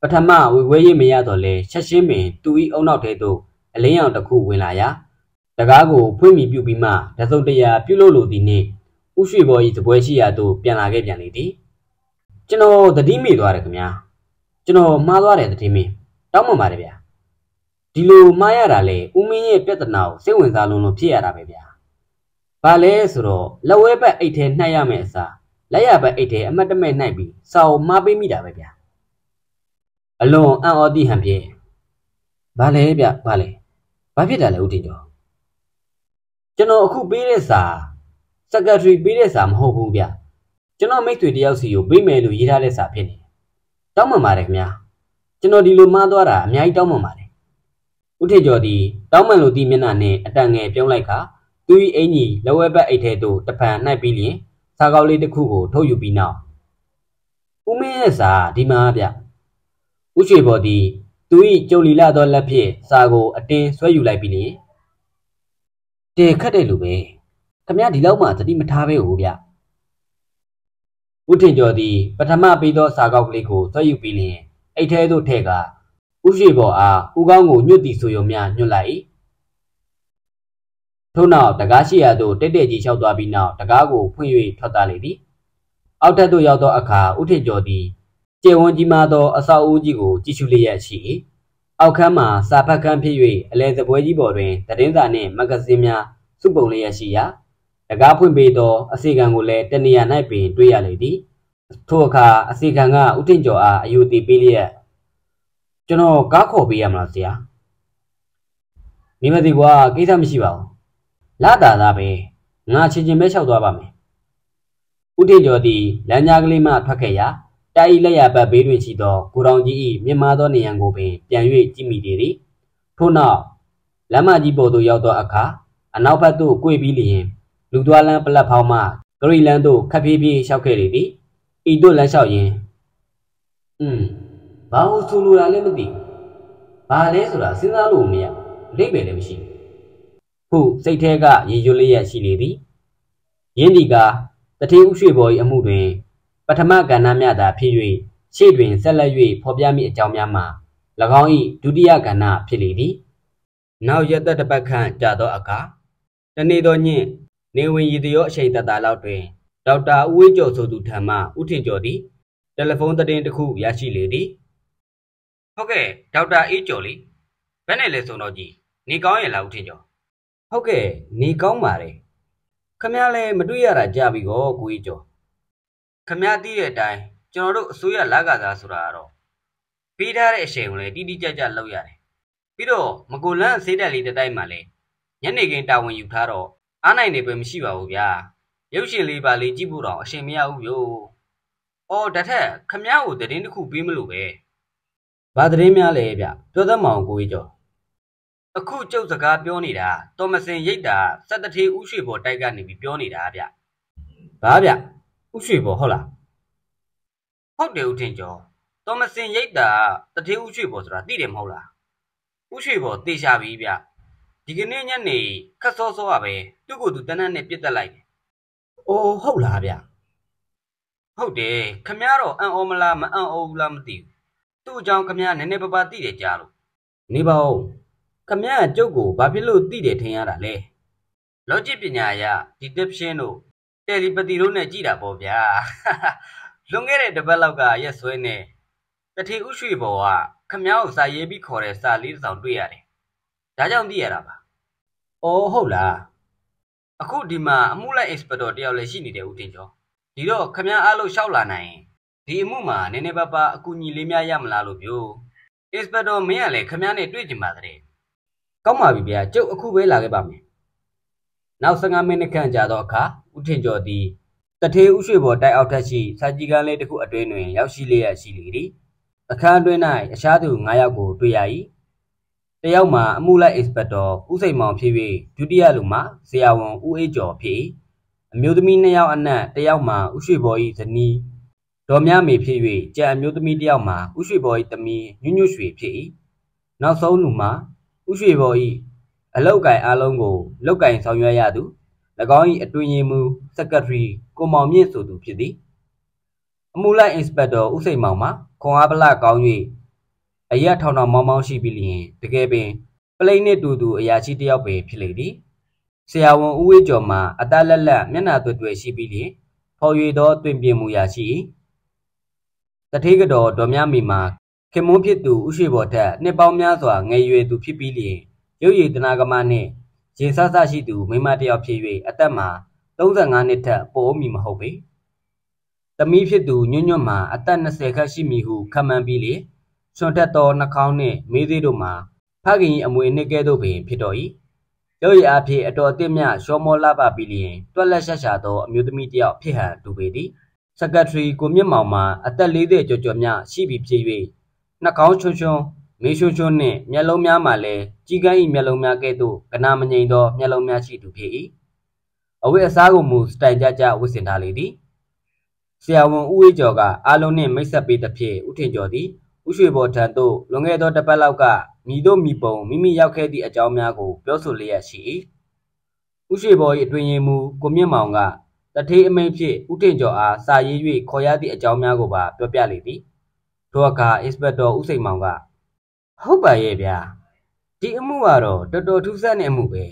ပထမဝေဝဲရေးမရတော့လဲချက်ရှင်းပင်သူ၏အုံနောက်ထဲသို့အလင်းရောင်တစ်ခုဝင်လာရာတကားကိုဖွင့်မိပြုပြီးမှတစုံတရာပြုလုပ်လိုသည်နှင့် ဥရွှေဘော်၏သပွဲရှိရာသို့ပြန်လာခဲ့ပြန်လေသည်ကျွန်တော်တတိမိသွားတယ်ခင်ဗျာကျွန်တော်မှားသွားတယ်တတိမင်းတောင်းပန်ပါတယ်ဗျာဒီလိုမှားရတာလေဦးမင်းရဲ့ပြဿနာကိုစိတ်ဝင်စားလုံးလို့ဖြစ်ရတာပဲဗျာဘာလဲဆိုတော့လက်ဝဲဘက်အိတ်ထဲနှိုက်ရမယ်အစားလက်ရဘက်အိတ်ထဲအမတ်တမဲ့နှိုက်ပြီးစာအုပ်မှားပေးမိတာပဲဗျာအလွန်အံ့ဩသည့်ဟန်ဖြင့်ဘာလဲဗျဘာလဲဘာဖြစ်တာလဲဦးတင်ကျော်ကျွန်တော်အခုပေးတဲ့စာ စက်ကထရီပေးတဲ့စာမဟုတ်ဘူးဗျကျွန်တော်မိတ်ဆွေတယောက်စီကိုပေးမယ်လို့ရေးထားတဲ့စာဖြစ်နေတောင်းပန်ပါတယ်ခင်ဗျာကျွန်တော်ဒီလိုမှားသွားတာအများကြီးတောင်းပန်ပါတယ်ဦးထေကျော်ဒီတောင်းပန်လို့ဒီမျက်နှာနဲ့အတန်ငယ်ပြုံးလိုက်ခါသူ၏အင်ကြီးလက်ဝဲဘက်အိတ်ထဲသို့တဖန်နှိုက်ပြီးလျင်စာကောက်လေးတစ်ခုကိုထုတ်ယူပြီးနောက်ဦးမင်းရဲ့စာဒီမှာဗျဦးရွှေဘော်ဒီသူ၏ကြုံလီလာသောလက်ဖြင့်စာကိုအတင်းဆွဲယူလိုက်ပြီးလျင်တေခတ်တယ်လို့ပဲ ခမရဒီလောက်မှသတိမထားပဲဟုတ်ဗျဦးထင်ကျော်သည်ပထမပေးသောစာကောက်ကလေးကိုဆွဲယူပြီးလျင်အိတ်ထဲသို့ထည့်ကာဦးရှိဘော်အားဦးကောင်းကိုညွတ်တီဆိုရုံများညွှတ်လိုက်ထို့နောက်တကားရှိရာသို့တက်တက်ကြီးလျှောက်သွားပြီးနောက်တကားကိုဖွင့်၍ထွက်သွားလေသည်အောက်ထပ်သို့ရောက်သောအခါဦးထင်ကျော်သည်ကျေဝန်းကြီးမားသောအဆောက်အဦကြီးကိုကြည့်ရှုလျက်ရှိ၏အောက်ခန်းမှာစာဖတ်ခန်းဖြစ်၍အလဲစပွဲကြီးပေါ်တွင်သတင်းစာနှင့်မဂ္ဂဇင်းများစုပုံလျက်ရှိရာ တကားဖွင့်ပေးသောအစီကံကိုလည်းတနေရာ၌ပင်တွေ့ရလေသည်ထို့အခါအစီကံကဦးထင်ကျော်အားအယူတည်ပေးလျက်ကျွန်တော်ကားခေါ်ပေးရမလားဆရာမိမသိကွာကိစ္စမရှိပါဘူးလာတာသားပဲငါချင်းချင်းပဲလျှောက်သွားပါမယ်ဦးထင်ကျော်သည်လမ်းကြားကလေးမှထွက်ခဲ့ရာတာဤလက်ရပတ်ဘေးတွင်ရှိသောကိုတော်ကြီး၏မြင်မာသောနေရန်ကိုပင်ပြန်၍ကြည့်မိသေးသည်ထို့နောက်လမ်းမကြီးပေါ်သို့ရောက်သောအခါအနောက်ဘက်သို့ကွေ့ပြီးလျင် လူသွားလမ်းပလက်ဖောင်းမှဂရီလန်းသို့ခပ်ပြေးပြေးလျှောက်ခဲ့လေသည်ဤသို့လမ်းလျှောက်ရင်းอืมဘာလို့ဆိုလိုတာလဲမသိဘာလဲဆိုတာစဉ်းစားလို့မရအလိမ့်ပဲလည်းမရှိဟုစိတ်ထဲကရေရွလျက်ရှိလေသည်ယင်းဒီကတထေးဥရွှေဘော်၏အမှုတွင် ပထမကဏ္ဍများသာဖြစ်၍ရှေ့တွင်ဆက်လက်၍ဖော်ပြမည့်အကြောင်းများမှာ၎င်း၏ဒုတိယကဏ္ဍဖြစ်လေသည်နောက်ရက်သက်တစ်ပတ်ခန့်ကြာသောအခါတနေ့သောညင့် နေဝင်ရည်တရောအချိန်တတလောက်တွင်ဒေါက်တာဦးဝေးကျော်ဆိုသူထံမှဦးထင်ကျော်သည်တယ်လီဖုန်းသတင်းတစ်ခုရရှိလေသည်ဟုတ်ကဲ့ဒေါက်တာအေးကျော်လေးဘယ်နဲ့လဲဆိုတော့ကြီးနေကောင်းရဲ့လားဦးထင်ကျော်ဟုတ်ကဲ့နေကောင်းပါတယ်ခမရလဲမတွေ့ရတာကြပြီကောကိုကြီးကျော်ခမရသိတဲ့အတိုင်းကျွန်တော်တို့အစိုးရလက်ကစားဆိုတာကတော့ပေးထားတဲ့အချိန်ကိုလည်းတိတိကျကျလုပ်ရတယ်ပြီးတော့မကိုလန်းဆေးတက်လေးတစ်တိုက်မှလည်းညနေခင်းတာဝန်ယူထားတော့ အားနိုင်နေပဲမရှိပါဘူးဗျာရုပ်ရှင်လေးပါလေးကြည့်ဖို့တော့အရှင်မရဘူးဗျ။အော်ဒါထက်ခမ ्या ကိုသတင်းတစ်ခုပေးမလို့ပဲ။ဘာသတင်းများလဲဗျ။ပြောသမောင်ကိုကြီးကျော်။အခုကျုပ်စကားပြောနေတာတော်မစင်ရိတ်တာစက်တထေးဥရွှေဘော်တိုက်ကနေပြီးပြောနေတာဗျ။ဘာဗျ။ဥရွှေဘော်ဟုတ်လား။ဟုတ်တယ်ဦးထင်ကျော်။တော်မစင်ရိတ်တာတထေးဥရွှေဘော်ဆိုတာသိတယ်မဟုတ်လား။ဥရွှေဘော်သိရှာပြီဗျ။ ဒီကနေ့ညနေခက်စောစောကပဲသူ့ကိုယ်သူတန်းတန်းနဲ့ပြစ်တက်လိုက်တယ်။အိုးဟုတ်လားဗျ။ဟုတ်တယ်ခမရတော့အံ့ဩမလားမအံ့ဩဘူးလားမသိဘူး။သူ့အကြောင်းခမရနည်းနည်းပါးပါးသိတယ်ကြားလို့။နေပါဦး။ခမရကျုပ်ကိုဘာဖြစ်လို့သိတယ်ထင်ရတာလဲ။ logic ပညာအရ deduction တို့ telepathy တို့နဲ့ကြည့်တာပေါ့ဗျာ။လွန်ခဲ့တဲ့တစ်ပတ်လောက်ကရက်ဆွဲနေတထေဥရွှေဘော်ကခမ ्या ကိုစာရေးပြီးခေါ်တဲ့စာလေးတစ်စောင်တွေ့ရတယ်။ ဒါကြောင့်သိရတာပါ။အော်ဟုတ်လား။အခုဒီမှာအမှုလိုက် inspector တယောက်လည်းရှိနေတယ်ဦးတင်ကျော်။ဒီတော့ခမ ्या အားလို့ရှောက်လာနိုင်ဒီအမှုမှာနည်းနည်းပါးပါးအကူအညီလေးများရမလားလို့ပြော။ inspector မင်းကလည်းခမ ्या နဲ့တွေ့ကြမှာတဲ့။ကောင်းပါပြီဗျာ။ကျုပ်အခုပဲလာခဲ့ပါမယ်။နောက်15မိနစ်ခန့်ကြာတော့အခါဦးထင်ကျော်သည်တထေးဥရွှေဘော်တိုက်အောက်ထက်ရှိစာကြည်ကန်းလေးတစ်ခုအတွင်းတွင်ရောက်ရှိလျက်ရှိလေသည်အခန်းအတွင်း၌အခြားသူ9ယောက်ကိုတွေ့ရ၏ တယောက်မှာအမှုလိုက်အင်စပက်တော်ဦးစိန်မောင်ဖြစ်၍ဒုတိယလူမှာဆရာဝန်ဦးအေးကျော်ဖြစ်၏အမျိုးသမီး2ယောက်အနက်တယောက်မှာဦးရွှေဘော်၏ဇနီးဒေါ်မြမေဖြစ်၍ကြံအမျိုးသမီးတယောက်မှာဦးရွှေဘော်၏သမီးညွညွရွှေဖြစ်၏နောက်ဆုံးလူမှာဦးရွှေဘော်၏အလောက်ကင်အားလုံးကိုလောက်ကင်ဆောင်ရွက်ရသူ၎င်း၏အတွင်ရင်မူစက္ကထရီကိုမောင်မြင့်ဆိုသူဖြစ်သည်အမှုလိုက်အင်စပက်တော်ဦးစိန်မောင်မှာခွန်အားပလကောင်း၍ အရက်ထောင်ထောင်မောင်းမောင်းရှိပြီးလျင်တကယ်ပင်ပလိတ်နှင့်တူတူအရာရှိတယောက်ပင်ဖြစ်လေသည်ဆရာဝန်ဦးဝေးကျော်မှာအတလက်လက်မျက်နှာတွေ့တွေ့ရှိပြီးလျင်ဖော်ရွေသောတွင်ပြင်မူရာရှိ၏တထေးကတော်ဒေါ်မြမီမှာခင်မွန်းဖြစ်သူဥရှိဘော်ထက်နှစ်ပေါင်းများစွာငယ်ရွယ်သူဖြစ်ပြီးလျင်ရုပ်ရည်တနာကမနှင့်ရေဆဆရှိသူမိမတယောက်ဖြစ်၍အသက်မှာ35နှစ်ထက်ပိုမီမဟုတ်ပေ။သမီးဖြစ်သူညွန့်ညွန့်မှာအသက်20ခန့်ရှိမည်ဟုခန့်မှန်းပြီးလေ ချွန်တက်သောနှာခေါင်းနှင့်မေးသေးတို့မှာဖခင်၏အမွေနှစ်ကဲ့သို့ပင်ဖြစ်တော်၏ရုပ်ရည်အဖြစ်အတော်အသင့်မြရှောမောလာပါပြီးလျင်တွက်လက်ရှာရှာသောအမျိုးသမီးတစ်ယောက်ဖြစ်ဟန်တူပေသည်စကထရီကိုမြင့်မောင်မှာအသက်40ကျော်ကျော်မြရှိပြီဖြစ်၍နှာခေါင်းချွန်းချွန်းမေးချွန်းချွန်းနှင့်မျက်လုံးများမှာလည်းကြီးကန်း၏မျက်လုံးများကဲ့သို့ကနာမငိမ့်သောမျက်လုံးများရှိသူဖြစ်၏အဝတ်အစားကိုမူစတိုင်ကြကြဝတ်ဆင်ထားလေသည်ဆရာဝန်ဦးဝေးကျော်ကအားလုံးနှင့်မိတ်ဆက်ပေးသဖြင့်ဦးထင်ကျော်သည် ဦးရွှေဘော်ထံသို့လွန်ခဲ့သောတစ်ပတ်လောက်ကမိတို့မိပုံမိမိရောက်ခဲ့သည့်အကြောင်းများကိုပြောဆိုလျက်ရှိ၏ဦးရွှေဘော်၏အတွင်ရင်မူကိုမြင့်မောင်ကတထေးအမိန်ဖြင့်ဦးထင်ကျော်အားစာရေး၍ခေါ်ရသည့်အကြောင်းများကိုပါပြောပြလေသည်ထိုအခါအင်စပက်တော်ဦးစိန်မောင်ကဟုတ်ပါရဲ့ဗျာဒီအမှုကတော့တော်တော်ထူးဆန်းတဲ့အမှုပဲ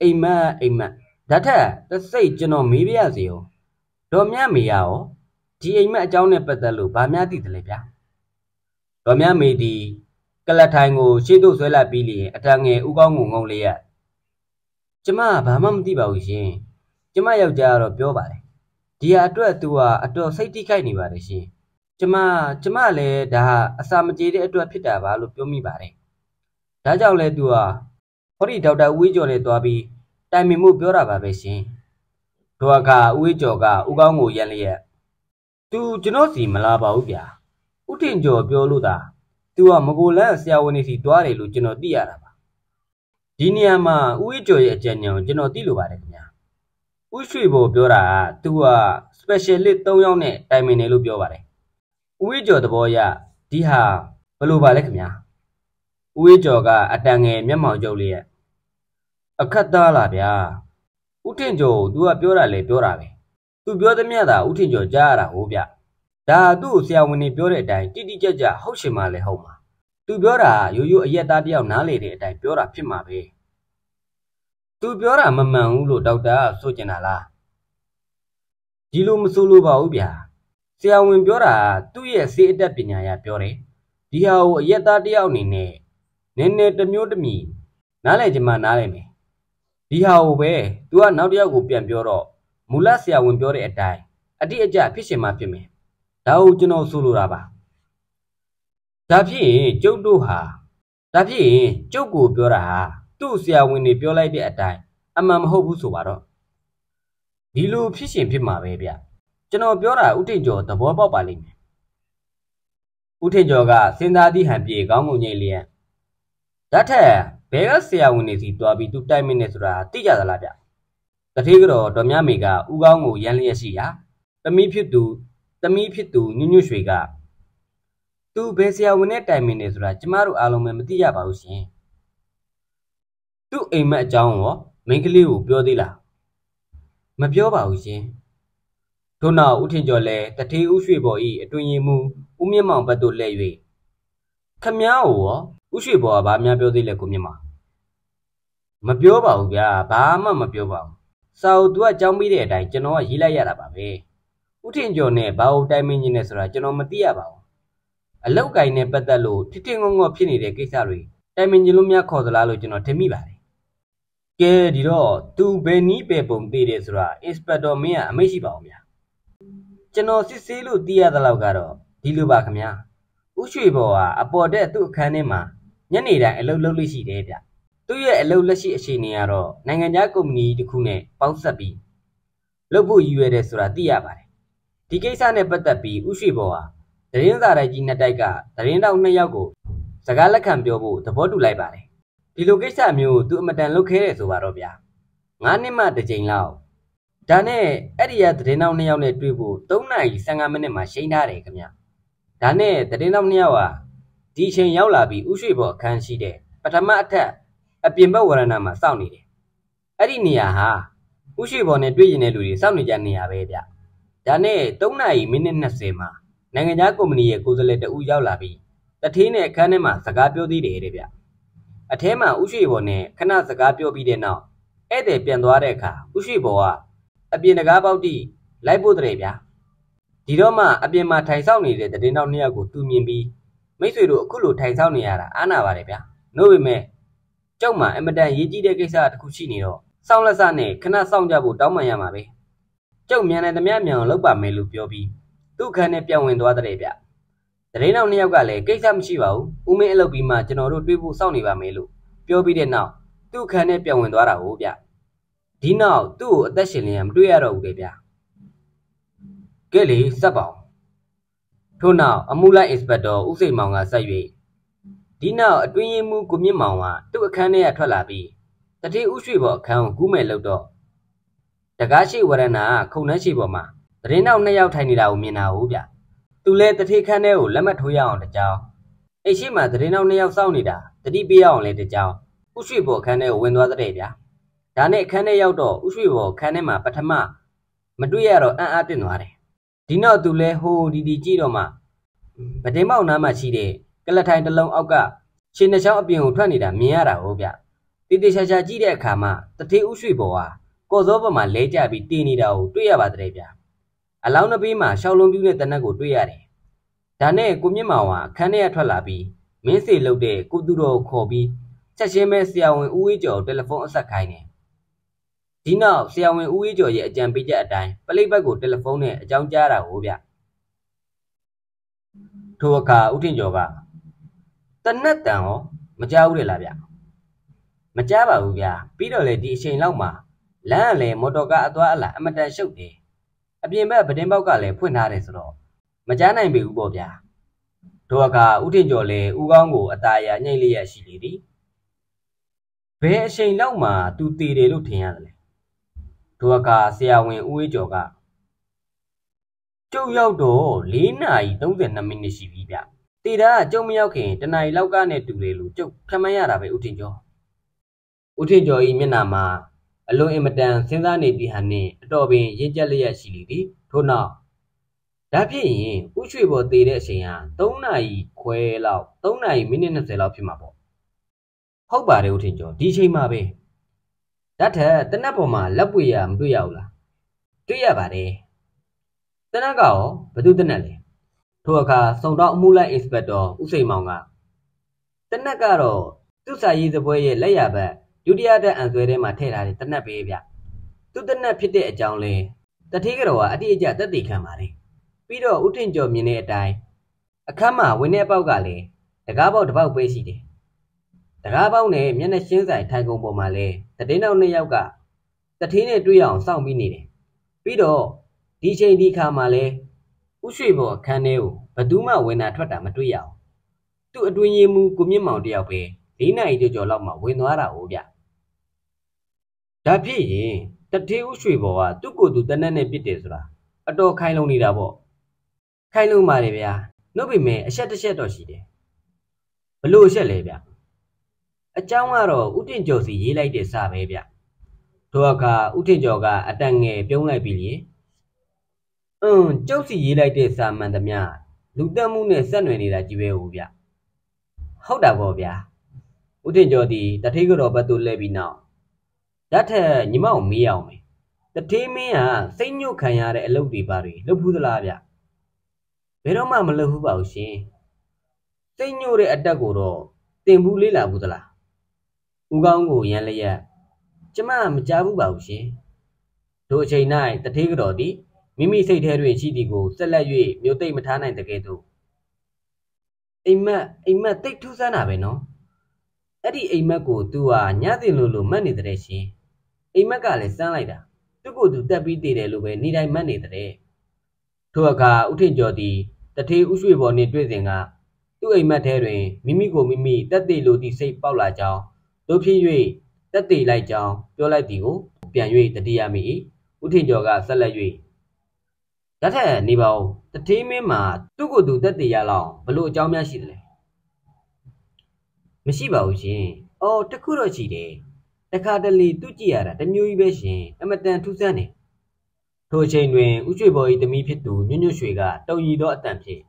အိမ်မက်အိမ်မက်ဒါထက်တစိတ်ကျွန်တော်မေးပြရစီရောဒေါ်မြမေရောဒီအိမ်မက်အကြောင်းနဲ့ပတ်သက်လို့ဗာများသိတယ်လေဗျာ ဒေါ်မြမေဒီကလတ်ထိုင်ကိုရှေ့သို့ဆွဲလိုက်ပြီးလျင်အတန်ငယ်ဥကောင်းကိုငုံလေးရကျမဘာမှမသိပါဘူးရှင်ကျမယောက်ျားကတော့ပြောပါတယ်ဒီဟာအတွက်သူကအတော်စိတ်တိခိုက်နေပါတယ်ရှင်ကျမကျမလည်းဒါအစာမကြေတဲ့အတွက်ဖြစ်တာပါလို့ပြောမိပါတယ်ဒါကြောင့်လဲသူဟာဟောဒီဒေါက်တာဦးဝေးကျော်နဲ့တွားပြီးတိုင်ပင်မှုပြောတာပါပဲရှင်တို့အခါဦးဝေးကျော်ကဦးကောင်းကိုရန်လျက်သူကျွန်တော်စီမလာပါဘူးဗျာ ဥထင်ကျော်ပြောလို့သာသူကမကိုလန်းဆရာဝန်နေစီတွားတယ်လို့ကျွန်တော်သိရတာပါဒီနေရာမှာဦးဝေးကျော်ရဲ့အကြံဉာဏ်ကိုကျွန်တော်သိလို့ပါတယ်ခင်ဗျာဦးရွှေဘော်ပြောတာကသူက specialist 3ယောက်နဲ့တိုင်ပင်တယ်လို့ပြောပါတယ်ဦးဝေးကျော်သဘောရဒီဟာဘယ်လိုပါလဲခင်ဗျာဦးဝေးကျော်ကအတန်ငယ်မျက်မှောင်ကျုပ်လေးရဲ့အခက်သားလားဗျာဥထင်ကျော် तू ကပြောတာလေပြောတာပဲ तू ပြောသမျှသာဥထင်ကျော်ကြားရတာဟိုဗျ ဒါသူ့ဆရာဝန်တွေပြောတဲ့အတိုင်းတိတိကျကျဟုတ်ရှင်မှလည်းဟုတ်မှာသူပြောတာရိုးရိုးအရက်သားတယောက်နားလေတဲ့အတိုင်းပြောတာဖြစ်မှာပဲသူပြောတာမမှန်ဘူးလို့ဒေါက်တာကဆိုကျင်တာလားဒီလိုမဆိုလိုပါဘူးဗျာဆရာဝန်ပြောတာသူ့ရဲ့စေအတတ်ပညာရပြောတယ်ဒီဟာကိုအရက်သားတယောက်အနေနဲ့နည်းနည်းတမျိုးတမီနားလည်ကြမှာနားလည်မယ်ဒီဟာကိုပဲ तू ကနောက်တစ်ယောက်ကိုပြန်ပြောတော့မူလဆရာဝန်ပြောတဲ့အတိုင်းအတိအကျဖြစ်ရှင်မှာဖြစ်မယ် ဒါကိုကျွန်တော်ဆိုလိုတာပါဒါဖြစ်ရင်ကျုပ်တို့ဟာဒါဖြစ်ရင်ကျုပ်ကိုပြောတာဟာသူ့ဆရာဝန်တွေပြောလိုက်တဲ့အတိုင်းအမှန်မဟုတ်ဘူးဆိုပါတော့ဒီလိုဖြစ်ရှင်ဖြစ်မှာပဲဗျကျွန်တော်ပြောတာဥထင်ကျော်သဘောပေါက်ပါလိမ့်မယ်ဥထင်ကျော်ကစဉ်းစားသည့်ဟန်ပြေကောင်းငုံငိမ့်လျက်ဓာတ်ထက်ဘဲကဆရာဝန်တွေစီတွားပြီးသူတိုက်မိနေဆိုတာသိကြသလားဗျတထေးကတော့ဒေါ်မြမေကဥကောင်းကိုရန်လျက်ရှိရာသမီးဖြစ်သူ သမီးဖြစ်သူညွညွရွှေကသူဘယ်ဆရာဝန်နဲ့တိုင်မင်နေဆိုတာကျမတို့အားလုံးပဲမသိရပါဘူးရှင်သူ့အိမ်မက်အကြောင်းရောမိန်းကလေးကိုပြောသေးလားမပြောပါဘူးရှင်ထို့နောက်ဦးထင်ကျော်လည်းတထေးဦးရွှေဘော်ဤအတွင်ရင်မူဦးမြင့်မောင်ဘက်သို့လှည့်၍ခမ ्या ကိုရောဦးရွှေဘော်ကဘာများပြောသေးလဲကိုမြင့်မောင်မပြောပါဘူးဗျာဘာမှမပြောပါဘူးစာအုပ်သူကကြောင်းပြီးတဲ့အတိုင်းကျွန်တော်ကရေးလိုက်ရတာပါပဲ ဦးထင်ကျော်နဲ့ဘာကိုတိုင်မင်းကြီးနဲ့ဆိုတာကျွန်တော်မသိရပါဘူးအလောက်ကင်နဲ့ပတ်သက်လို့ထစ်ထင်ငုံငေါဖြစ်နေတဲ့ကိစ္စတွေတိုင်မင်းကြီးလို့များခေါ်သလားလို့ကျွန်တော်ထင်မိပါတယ်ကဲဒီတော့သူဘယ်နီးပဲပုံသေးတယ်ဆိုတာ inspector မင်းကအမိတ်ရှိပါအောင်ဗျာကျွန်တော်စစ်ဆေးလို့သိရသလောက်ကတော့ဒီလိုပါခင်ဗျာဥရွှေဘော်ကအပေါ်တက်သူ့အခန်းထဲမှာညနေတိုင်းအလုပ်လုပ်လို့ရှိတယ်ဗျသူ့ရဲ့အလုပ်လက်ရှိအခြေအနေကတော့နိုင်ငံခြားကုမ္ပဏီတစ်ခုနဲ့ပေါင်းဆက်ပြီးလုပ်ဖို့ရည်ရွယ်တယ်ဆိုတာသိရပါတယ် ဒီကိစ္စနဲ့ပတ်သက်ပြီးဥရွှေဘော်ဟာသတင်းစာတိုက်ကြီးနှစ်တိုက်ကသတင်းတောက်နှစ်ယောက်ကိုစကားလက်ခံပြောဖို့သဘောတူလိုက်ပါတယ်ဒီလိုကိစ္စမျိုးသူအမတန်လုပ်ခဲတယ်ဆိုပါတော့ဗျာငါးနှစ်မှတစ်ကြိမ်လောက်ဒါနဲ့အဲ့ဒီရသတင်းတောက်နှစ်ယောက်နဲ့တွေ့ဖို့3နာရီ15မိနစ်မှရှိန်ထားတယ်ခင်ဗျဒါနဲ့သတင်းတောက်နှစ်ယောက်ကဒီအချိန်ရောက်လာပြီးဥရွှေဘော်အခန်းရှိတဲ့ပထမအထက်အပြင်ဘက်ဝရဏမှာစောင့်နေတယ်အဲ့ဒီနေရာဟာဥရွှေဘော်နဲ့တွေ့ရင်တဲ့လူတွေစောင့်နေကြနေရပဲဗျ ဒါနဲ့3နာရီမိနစ်20မှာနိုင်ငံခြားကုမ္ပဏီရဲ့ကိုယ်စားလှယ်တဦးရောက်လာပြီးတထေးနဲ့အခန်းထဲမှာစကားပြောသေးတယ်တဲ့ဗျအထဲမှာဥရွှေဘော်နဲ့ခဏစကားပြောပြီးတဲ့နောက်ဧည့်သည်ပြန်သွားတဲ့အခါဥရွှေဘော်ကအပြင်တကားပေါက်တိလိုက်ဖို့တဲ့ဗျာဒီတော့မှအပြင်မှာထိုင်ဆောင်နေတဲ့တည်င်းတော်နှစ်ယောက်ကိုသူမြင်ပြီးမိတ်ဆွေတို့အခုလိုထိုင်ဆောင်နေရတာအားနာပါတယ်ဗျာနို့ပေမဲ့ကြောက်မှအမတန်ရေးကြီးတဲ့ကိစ္စတစ်ခုရှိနေတော့စောင့်လက်စနဲ့ခဏစောင့်ကြဖို့တောင်းပန်ရမှာပဲ ကြောက်မြန်တဲ့သမျှမြန်အောင်လုပ်ပါမယ်လို့ပြောပြီးသူ့ခန်းနဲ့ပြန်ဝင်သွားတဲ့ဗျတရင်နောက်နှစ်ယောက်ကလည်းကိစ္စမရှိပါဘူးဦးမင်းအလုပ်ပြီးမှကျွန်တော်တို့တွေ့ဖို့စောင့်နေပါမယ်လို့ပြောပြီးတဲ့နောက်သူ့ခန်းနဲ့ပြန်ဝင်သွားတာဟုတ်ဗျဒီနောက်သူ့ကိုအသက်ရှင်လျင်မတွေ့ရတော့ဘူးလေဗျကဲလေစက်ပါအောင်ထို့နောက်အမှုလိုက်အင်စပက်တော်ဦးစိန်မောင်ကဆက်၍ဒီနောက်အတွင်းရင်မူကိုမြင့်မောင်ကသူ့အခန်းထဲကထွက်လာပြီးတတိဥရွှေဘော်အခန်းကိုကူးမယ်လို့တော့ တကားရှိဝရဏခုံနှန်းရှိပေါ်မှာသတင်းနောက်နှစ်ယောက်ထိုင်နေတာကိုမြင်တာဟုတ်ဗျသူလဲတတိခန်းထဲကိုလက်မှတ်ထိုးရအောင်တကြောင်အိတ်ရှိမှသတင်းနောက်နှစ်ယောက်စောင့်နေတာတတိပေးရအောင်လဲတကြောင်ဥရွှေဘော်အခန်းထဲကိုဝင်သွားတဲ့ဗျာဒါနဲ့အခန်းထဲရောက်တော့ဥရွှေဘော်အခန်းထဲမှာပထမမတွေ့ရတော့အံ့အားသင့်သွားတယ်ဒီနောက်သူလဲဟိုဒီဒီကြည့်တော့မှဗဒင်းမောက်နားမှာရှိတဲ့ကလထိုင်တစ်လုံးအောက်ကခြေနှချောင်းအပြင်ကိုထွက်နေတာမြင်ရတာဟုတ်ဗျတေးသေးချာချာကြည့်တဲ့အခါမှာတထေးဥရွှေဘော်ဟာ ကော်စောပေါ်မှာလဲကျပြီးတည်နေတာကိုတွေ့ရပါတဲ့ဗျအလောင်းနှပေးမှာရှောက်လုံးပြူးတဲ့တနက်ကိုတွေ့ရတယ်ဒါနဲ့ကိုမြင့်မောင်ဟာအခန်းထဲကထွက်လာပြီးမင်းစီလုတ်တဲ့ကိုသူတော်ကိုခေါ်ပြီးချက်ချင်းပဲဆရာဝန်ဦးဝေးကျော်တယ်လီဖုန်းအဆက်ခိုင်းတယ်ဒီနောက်ဆရာဝန်ဦးဝေးကျော်ရဲ့အကြံပေးချက်အတိုင်းပလိတ်ဘက်ကိုတယ်လီဖုန်းနဲ့အကြောင်းကြားတာဟိုဗျထိုအခါဦးထင်ကျော်ကတနက်တန်ရောမကြောက်ဘူးလေလားဗျမကြပါဘူးဗျာပြီးတော့လေဒီအချိန်လောက်မှာ လမ်းကလည်းမော်တော်ကားအသွားအလာအမတန်ရှုပ်တယ်အပြင်ဘက်ပတင်းပေါက်ကလည်းဖွင့်ထားတယ်ဆိုတော့မကြားနိုင်ပေဘူးပေါ့ဗျာတို့အခါဥထင်ကျော်လည်းဥကောင်းကိုအตาရညှိတ်လျက်ရှိလေသည်ဘယ်အချိန်လောက်မှသူတည်တယ်လို့ထင်ရတယ်လဲတို့အခါဆရာဝန်ဦးဝေးကျော်ကကျုပ်ရောက်တော့၄နာရီ32မိနစ်ရှိပြီဗျတည်တာကျုံမရောက်ခင်တနာရီလောက်ကနေတူလေလို့ကျုပ်ခမန်းရတာပဲဥထင်ကျော်ဥထင်ကျော်ဤမျက်နှာမှာ အလွန်အင်မတန်စဉ်းစားနေသည်ဟန်နှင့်အတော်ပင်ရင့်ကျက်လျက်ရှိလေသည်ထို့နောက်ဒါဖြစ်ရင်ဥရွှေဘော်တည်တဲ့အချိန်ဟာ3နာရီခွဲလောက်3နာရီမိနစ်20လောက်ဖြစ်မှာပေါ့ဟုတ်ပါတယ်ဦးထင်ကျော်ဒီချိန်မှာပဲဓာတ်ထက်တနက်ပေါ်မှာလက်ပွေရမတွေ့ရဘူးလားတွေ့ရပါတယ်တနက်ကရောဘသူတနက်လဲထိုအခါစုံတော့အမှုလိုက်အင်စပက်တော်ဦးစိန်မောင်ကတနက်ကတော့သူ့စာရေးစပွဲရဲ့လက်ရဘက် ဒုတိယတက်အန်ဆွဲထဲမှာထည့်ထားတဲ့တနက်ပဲဗျသူ့တနက်ဖြစ်တဲ့အကြောင်းလဲတတိကတော်ကအတိအကျသက်သေခံပါတယ်ပြီးတော့ဦးထင်ကျော်မြင်တဲ့အတိုင်းအခမ်းမှာဝင်တဲ့အပေါက်ကလည်းတကားပေါက်တစ်ပေါက်ပဲရှိတယ်တကားပေါက်နဲ့မျက်နှာရှင်းဆိုင်ထိုင်ကုန်ပေါ်မှာလဲတတိနောက်နှစ်ယောက်ကတထင်းနဲ့တွေ့ရအောင်စောင့်ပြီးနေတယ်ပြီးတော့ဒီချိန်ဒီခါမှာလဲဥရွှေဘော်အခန်းထဲကိုဘသူမှဝင်တာထွက်တာမတွေ့ရအောင်သူ့အတွင်းရေးမှုကိုမြင့်မောင်တယောက်ပဲ၄နိုင်ကြော်ကြော်လောက်မှဝင်သွားတာဟုတ်ဗျ ဒါဖြစ်ရင်တထေးဥရွှေဘော်ကသူ့ကိုယ်သူတနက်နဲ့ပြစ်တယ်ဆိုတာအတော်ခိုင်လုံနေတာပေါ့ခိုင်လုံပါတယ်ဗျာနှုတ်ပေမဲ့အချက်တစ်ချက်တော့ရှိတယ်ဘလို့အချက်လဲဗျအเจ้าကတော့ဥတင်ကျော်စီရေးလိုက်တဲ့စာပဲဗျထိုအခါဥထင်ကျော်ကအတန်ငယ်ပြုံးလိုက်ပြီလေအင်းကျုပ်စီရေးလိုက်တဲ့စာမှန်သမျှလူတက်မှုနဲ့ဆက်နွယ်နေတာကြီးပဲဟုတ်ဗျဟုတ်တာပေါ့ဗျာဥထင်ကျော်ဒီတထေးကတော့ဘတ်သူလဲပြီးနောက် ဓာတ်ထက်ညီမကိုမေးအောင်မယ်တထေးမင်းကစိတ်ညှို့ခံရတဲ့အလုပ်တွေပါတွေလုပ်ဘူးသလားဗျဘယ်တော့မှမလုပ်ဘူးပါဘူးရှင်စိတ်ညှို့တဲ့အတက်ကိုတော့တင်ဘူးလေးလာဘူးသလားဦးကောင်းကိုရန်လျက်ကျမမကြားဘူးပါဘူးရှင်တို့အချိန်၌တထေးကတော်သည်မိမိစိတ်ထဲတွင်ရှိသည်ကိုဆက်လက်၍မြို့သိမ့်မထားနိုင်တကယ်သို့အိမ်မက်အိမ်မက်တိတ်ထူးဆန်းတာပဲနော်အဲ့ဒီအိမ်မက်ကို तू ဟာညတင်လို့လို့မှတ်နေတဲ့ရှင် အိမ်မက်ကလည်းစမ်းလိုက်တာသူ့ကိုယ်သူတက်ပြီးတည်တယ်လို့ပဲနေတိုင်းမှတ်နေတဲ့ထို့အခါဥထင်ကျော်သည်တထေးဥရွှေဘော်နှင့်တွေ့စဉ်ကသူ့အိမ်မက်ထဲတွင်မိမိကိုမိမိတက်တည်လို့သည့်စိတ်ပေါက်လာကြောင်းတို့ဖြစ်၍တက်တည်လိုက်ကြောင်းပြောလိုက်သည်ကိုပြန်၍တတိယမိ၏ဥထင်ကျော်ကဆက်လက်၍ဓာတ်ထက်နေပါဦးတထေးမင်းမှာသူ့ကိုယ်သူတက်တည်ရလောက်ဘလို့အကြောင်းများရှိသလဲမရှိပါဘူးရှင်။အော်တခုတော့ရှိတယ်။ တခါတလေသူကြည့်ရတာတမျိုးကြီးပဲရှင်။အမတန်ထူးဆန်းတယ်။ထိုအချိန်တွင်ဥရွှေဘော်၏တမီးဖြစ်သူညွန့်ညွန့်ရွှေကတုံရီသောအတန်ဖြင့်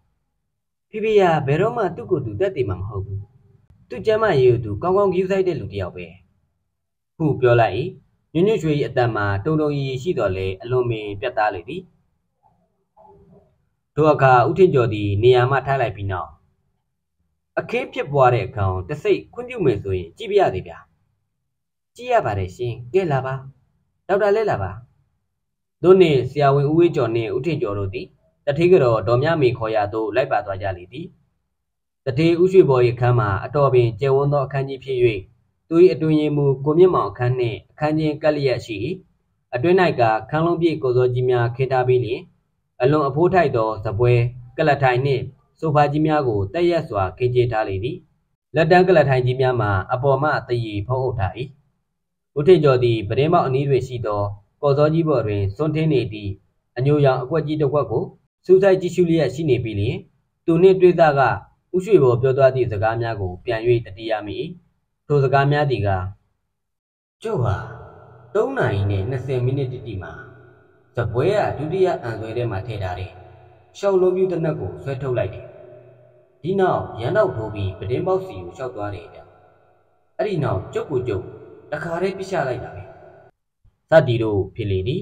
ဖိဖိယာဘယ်တော့မှသူ့ကိုယ်သူတက်တည်မှာမဟုတ်ဘူး။သူ့ကျမ်းမာရေးကိုသူကောင်းကောင်းကြည့်ဆိုင်တဲ့လူတစ်ယောက်ပဲ။ဟုပြောလိုက်၏ညွန့်ညွန့်ရွှေ၏အတန်မှာတုံတုံရီရှိတော်လေအလွန်ပင်ပြတ်သားလေသည်။ထိုအခါဥထင်ကျော်သည်နေရာမှထားလိုက်ပြီးနောက်အခင်းဖြစ်ပွားတဲ့အခါတစိတ်ခွင့်ပြုမယ်ဆိုရင်ကြည့်ပြရသေးဗျာ ကြည့်ရပါတယ်ရှင်ကဲလာပါဒေါက်တာလဲလာပါတို့နှင့်ဆရာဝန်ဦးဝေးကျော်နှင့်ဦးထင်ကျော်တို့သည်တထေးကတော့ဒေါ်မြမေခေါ်ရသို့လိုက်ပါသွားကြလေသည်တထေးဦးရွှေဘော်၏အခန်းမှာအတော်ပင်ကျယ်ဝန်းသောအခန်းကြီးဖြစ်၍သူ၏အတွင်ရင်မူကိုမြင့်မောင်အခန်းနှင့်အခန်းချင်းကပ်လျက်ရှိ၏အတွင်း၌ကခန်းလုံးပြည့်ကိုစောကြီးများခေထားပြီးလျင်အလွန်အဖိုးထိုက်သောဇပွဲကလထိုင်နှင့်ဆိုဖာကြီးများကိုတက်ရက်စွာခင်းကျင်းထားလေသည်လက်တန်းကလထိုင်ကြီးများမှာအပေါ်မှတည်ဖုံးအုပ်ထား၏ ဦးထင်ကျော်သည်ပဒင်းမောက်အနီးတွင်ရှိသောကော်စောကြီးပေါ်တွင်စွန့်ထင်းနေသည့်အညိုရောင်အကွက်ကြီးတစ်ခွက်ကိုစူးစိုက်ကြည့်ရှုလျက်ရှိနေပြီလျင်သူနှင့်တွေ့သကဥရွှေဘော်ပြောသွားသည့်စကားများကိုပြန်၍တတိယမိထိုစကားများသည်ကကျုပ်ဟာ3နာရီနဲ့20မိနစ်တိတိမှာဇပွဲကဒုတိယအံဆွဲထဲမှာထည့်ထားတယ်ရှောက်လုံးပြူတနက်ကိုဆွဲထုတ်လိုက်တယ်ဒီနောက်ရန်တော့ထိုးပြီးပတင်းပေါက်စီကိုရှောက်သွားတယ်ဗျအဲ့ဒီနောက်ကျုပ်ကိုကျုပ် တခါတည်းပြစ်ချလိုက်တာပဲသတ္တီတို့ဖြစ်လေသည်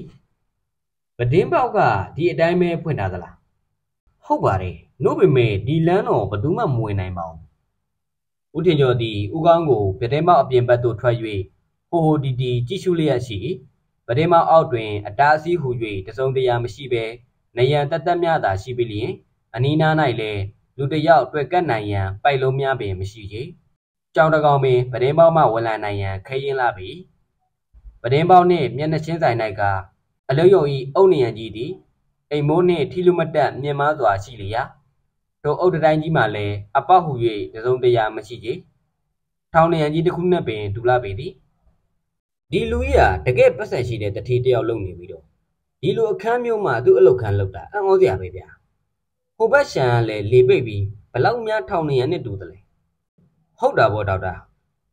ပတင်းပေါက်ကဒီအတိုင်းပဲဖွင့်ထားသလားဟုတ်ပါတယ်နို့ပေမဲ့ဒီလမ်းတော့ဘယ်သူမှမဝင်နိုင်ပါဘူးဦးထင်ကျော်သည်ဦးကောင်းကိုပတင်းပေါက်အပြင်ဘက်သို့ထွက်၍ဟိုဟိုဒီဒီကြည့်ရှုလျက်ရှိပတင်းပေါက်အောက်တွင် အတားအဆီးဟူ၍တစုံတရာမရှိဘဲနယံတသက်များသာရှိပြီးလျင်အနီးနား၌လည်းလူတစ်ယောက်တွေ့ကပ်နိုင်ရန်ပိုက်လုံးများပင်မရှိချေ ကြောင်တကောင်ပင်ပဒင်းပေါက်မှဝလန်နိုင်ရန်ခရင်လာပြီပဒင်းပေါက်နှင့်မျက်နှာချင်းဆိုင်၌ကအလုံးယုံဤအုတ်နေရန်ကြီးသည်အိမ်မိုးနှင့်ထီလူမတက်မြင်မားစွာရှိလျာတို့အုတ်တိုင်းကြီးမှလည်းအပေါက်ဟူ၍တစုံတရာမရှိချေထောင်နေရန်ကြီးတစ်ခုနဲ့ပင်ဒူလာပေသည်ဒီလူကြီးဟာတကယ်ပတ်ဆက်ရှိတဲ့တထေးတယောက်လုံနေပြီးတော့ဒီလိုအခန်းမျိုးမှာသူ့အလုတ်ခန်းလောက်တာအံ့ဩစရာပဲဗျာဟိုဘက်ရှန်ကလည်းလေပိတ်ပြီးဘလောက်များထောင်နေရနဲ့တူတယ်လေ ဟုတ်တာဗောဒေါက်တာ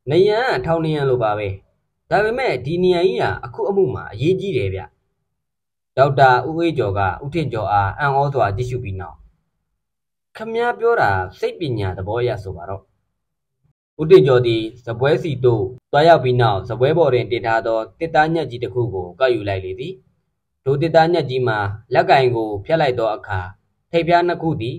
နေရန်ကထောင်နေရန်လိုပါပဲဒါပေမဲ့ဒီနေရာကြီးကအခုအမှုမှာအရေးကြီးတယ်ဗျဒေါက်တာဦးဝေးကျော်ကဦးထင်ကျော်အားအံ့ဩစွာကြည့်ရှုပြီးနောက်ခမည်းပြောတာစိတ်ပညာသဘောရဆိုပါတော့ဦးတင်ကျော်သည်ဇပွဲစီတို့တွားရောက်ပြီးနောက်ဇပွဲပေါ်တွင်တင်ထားသောတစ်သားညက်ကြီးတစ်ခုကိုကောက်ယူလိုက်လေသည်ဒိုတစ်သားညက်ကြီးမှာလက်ကင်ကိုဖျက်လိုက်သောအခါထိပ်ပြားနှစ်ခုသည်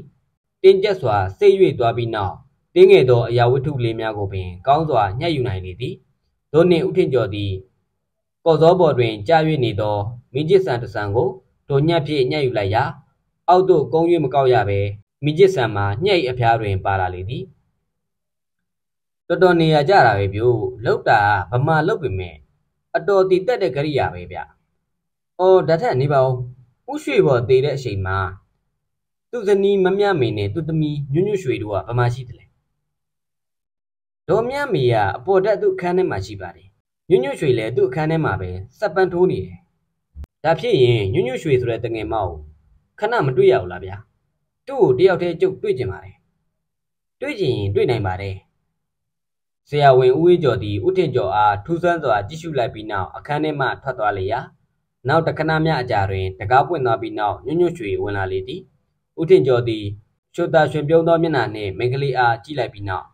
တင်းကျပ်စွာစိတ်၍သွားပြီးနောက် တင်းငယ်သောအရာဝတ္ထုလေးများကိုပင်ကောင်းစွာညှက်ယူနိုင်လေသည်သို့နှင့်ဥထင်ကျော်သည်ကော်စောပေါ်တွင်ကြာ၍နေသောမိကျစ်ဆန်တဆန်ကိုဒိုညက်ဖြင့်ညှက်ယူလိုက်ရာအောက်သို့ကုန်း၍မကောက်ရဘဲမိကျစ်ဆန်မှာညှက်၏အဖျားတွင်ပါလာလေသည်တော်တော်နေရကြတာပဲပြို့လောက်တာဗမာလောက်ပေမဲ့အတော်တည်တက်တဲ့ကရိယာပဲဗျ။အော်ဒါထက်နေပါဦး။ဥရွှေဘော်တည်တဲ့အချိန်မှာသူ့ဇနီးမမြမေနဲ့သူ့သမီးညွညွရွှေတို့ကဗမာရှိတယ်လေ။ ဒေါ်မြမေကအပေါ်တက်သူ့အခန်းထဲမှာရှိပါတယ်။ညွညွရွှေလည်းသူ့အခန်းထဲမှာပဲစက်ပန်းထိုးနေတယ်။ဒါဖြစ်ရင်ညွညွရွှေဆိုတဲ့တငယ်မကိုခဏမတွေ့ရဘူးလားဗျာ။သူ့ကိုတယောက်တည်းကြုတ်တွေ့ကျင်ပါတယ်။တွေ့ကျင်ရင်တွေ့နိုင်ပါတယ်ဆရာဝန်ဦးဝေးကျော်သည်ဦးထင်ကျော်အားထူးဆန်းစွာကြည့်ရှုလိုက်ပြီးနောက်အခန်းထဲမှထွက်သွားလေရာနောက်တခဏမျှအကြာတွင်တကားပွင့်သွားပြီးနောက်ညွန့်ညွန့်ရွှေဝင်လာလေသည်ဦးထင်ကျော်သည်ချွတ်သာရွှင်ပြုံးသောမျက်နှာနှင့်မိန်းကလေးအားကြည့်လိုက်ပြီးနောက်